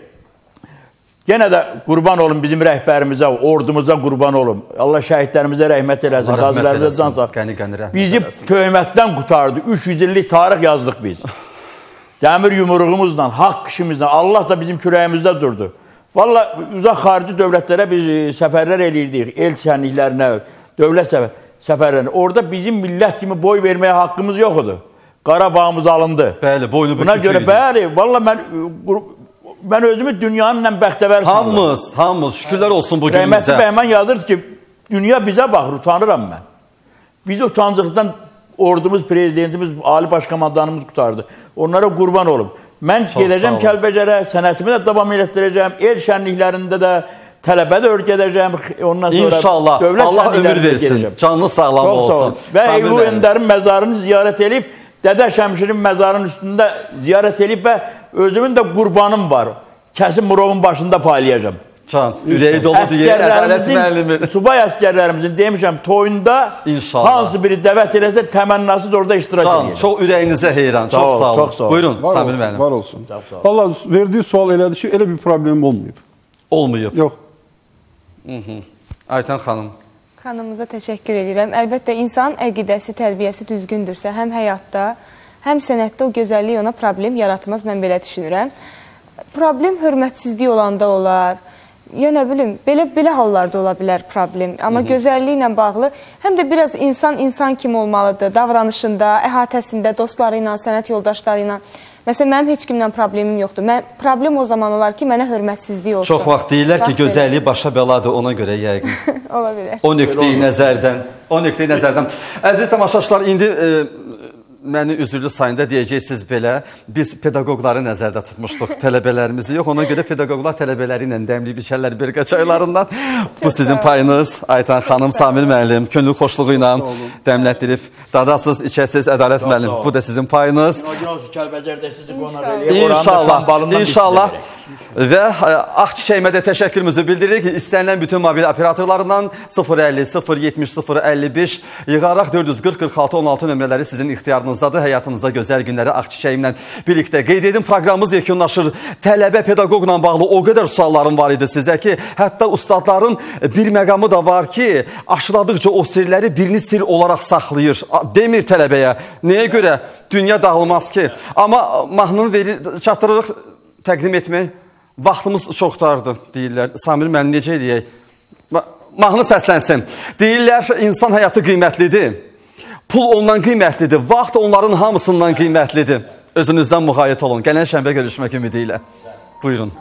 Yenə də qurban olun bizim rəhbərimizə, ordumuza qurban olum. Allah şəhidlərimizə rəhmət eləsin, qazilərimizə can sağ. Bizi töhmətdən qutardı. 300 illik tarix yazdıq biz. Dəmir yumruğumuzla, haqq işimizlə Allah da bizim kürəyimizdə durdu. Valla uzaq xarici dövlətlərə biz e, səfərlər eləyirdik, el şənliklərinə, dövlət səfər, səfərlərinə. Orada bizim millət kimi boy verməyə haqqımız yox idi. Qarabağımız alındı. Bəli, boynu Buna görə idi. bəli, valla mən e, mən özümü dünyanın ən bəxtəvər sanıram. Hamımız, hamımız şükürlər olsun bu Rəhmətli günümüzə. Bəhmən yazır ki, dünya bizə baxır, utanıram mən. Biz utancıqdan ordumuz, prezidentimiz, ali başkomandanımız qutardı. Onlara qurban olum. Mən Çox gedəcəm. Kəlbəcərə, sənətimi də davam etdirəcəm. El şənliklərində də tələbə də öyrədəcəm. Ondan sonra İnşallah. dövlət Allah ömür şənliklərində versin. gedəcəm. Canlı sağlam Çox sağ olsun. olun. Və Samir Eylu müəllim. Öndərin məzarını ziyarət edib, Dədə Şəmşirin məzarının üstündə ziyarət edib və özümün də qurbanım var. Kəsim Murovun başında paylayacağam. Can, ürəyi dolu deyir, ədalət müəllimi. Subay əsgərlərimizin demişəm toyunda İnşallah. hansı biri dəvət eləsə təmənnası da orada iştirak Can, edəcək. çox ürəyinizə heyran. Sağ Çox ol, sağ olun. çox sağ ol. Buyurun, Var Samir olsun, müəllim. var olsun. Çox sağ ol. Valla verdiği sual elədi ki, elə bir problem olmayıb. Olmayıb. Yox. Hı -hı. Aytan xanım. Xanımıza təşəkkür edirəm. Əlbəttə insan əqidəsi, tərbiyəsi düzgündürsə, həm həyatda, həm sənətdə o gözəllik ona problem yaratmaz, mən belə düşünürəm. Problem hörmətsizlik olanda olar. Ya nə bilim, belə belə hallarda ola bilər problem. Amma Hı hı. gözəlliklə bağlı həm də biraz insan insan kimi olmalıdır, davranışında, əhatəsində, dostları ilə, sənət yoldaşları ilə. Məsələn, mənim heç kimlə problemim yoxdur. Mən problem o zaman olar ki, mənə hörmətsizlik olsun. Çox vaxt deyirlər ki, gözəllik başa bəladır, ona görə yəqin. ola bilər. O nöqteyi nəzərdən, o nöqteyi nəzərdən. Əziz tamaşaçılar, indi e, məni üzürlü sayında deyəcəksiniz belə, biz pedaqoqları nəzərdə tutmuşduq, tələbələrimizi. Yox, ona görə pedaqoqlar tələbələri ilə dəmli biçərlər bir çaylarından. Bu sizin payınız, Aytan xanım, Samir müəllim, könül xoşluğu ilə dəmlətdirib, dadasız, içəsiz, ədalət müəllim, bu da sizin payınız. İnşallah, inşallah. Və ə, ağ çiçəyimə də təşəkkürümüzü bildiririk. İstənilən bütün mobil operatorlarından 050 070 055 yığaraq 440 46 16 nömrələri sizin ixtiyarınızdadır. Həyatınızda gözəl günləri ağ çiçəyimlə birlikdə qeyd edim. Proqramımız yekunlaşır. Tələbə pedaqoqla bağlı o qədər suallarım var idi sizə ki, hətta ustadların bir məqamı da var ki, aşıladıqca o sirləri birini sir olaraq saxlayır. Demir tələbəyə. Nəyə görə dünya dağılmaz ki? Amma mahnını verir, çatdırırıq təqdim etmək vaxtımız çox dardır deyirlər. Samir müəllim necə eləyək? Ma- Mahnı səslənsin. Deyirlər insan həyatı qiymətlidir. Pul ondan qiymətlidir. Vaxt onların hamısından qiymətlidir. Özünüzdən müğayət olun. Gələn şənbə görüşmək ümidi ilə. Buyurun.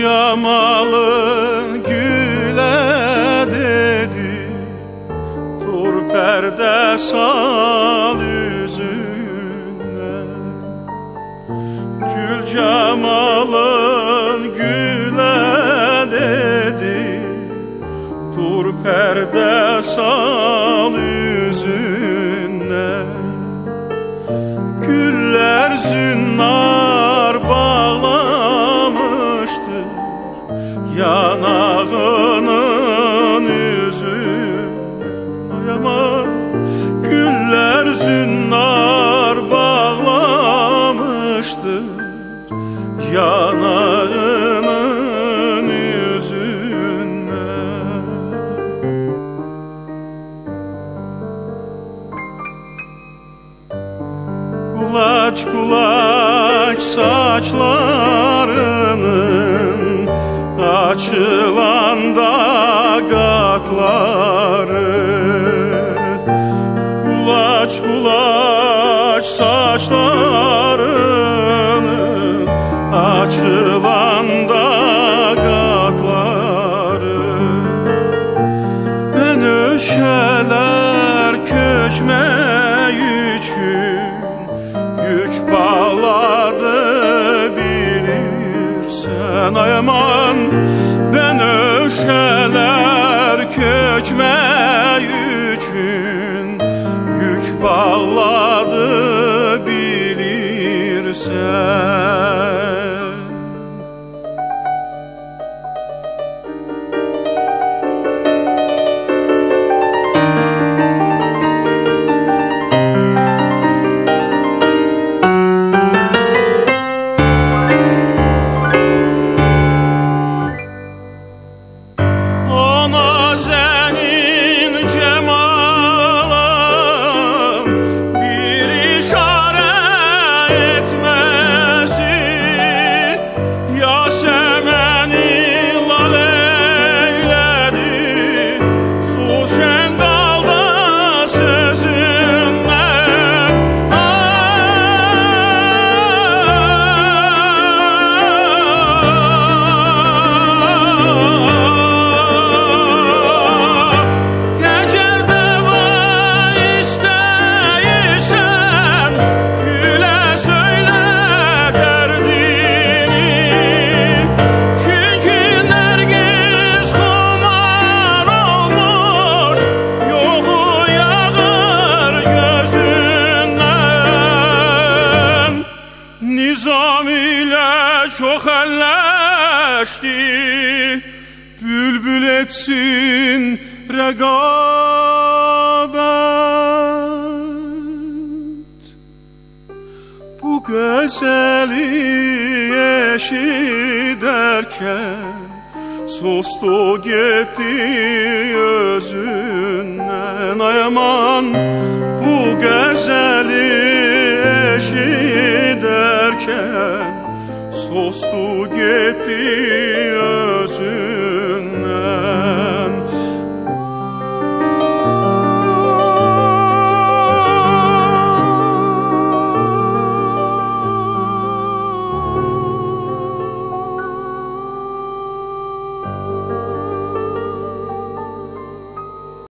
Gül camalın güle dedi. Dur perde sal yüzüne. Gül camalın güle dedi. Dur perde sal yüzüne. Güller zünnar yanağının üzünden Yaman güller zünnar bağlamıştır yanağının yüzüne. Kulaç kulaç saçlarının açılan da megabet Bu gözeli eşi derken Sustu gitti özünden. Ay bu gözeli eşi derken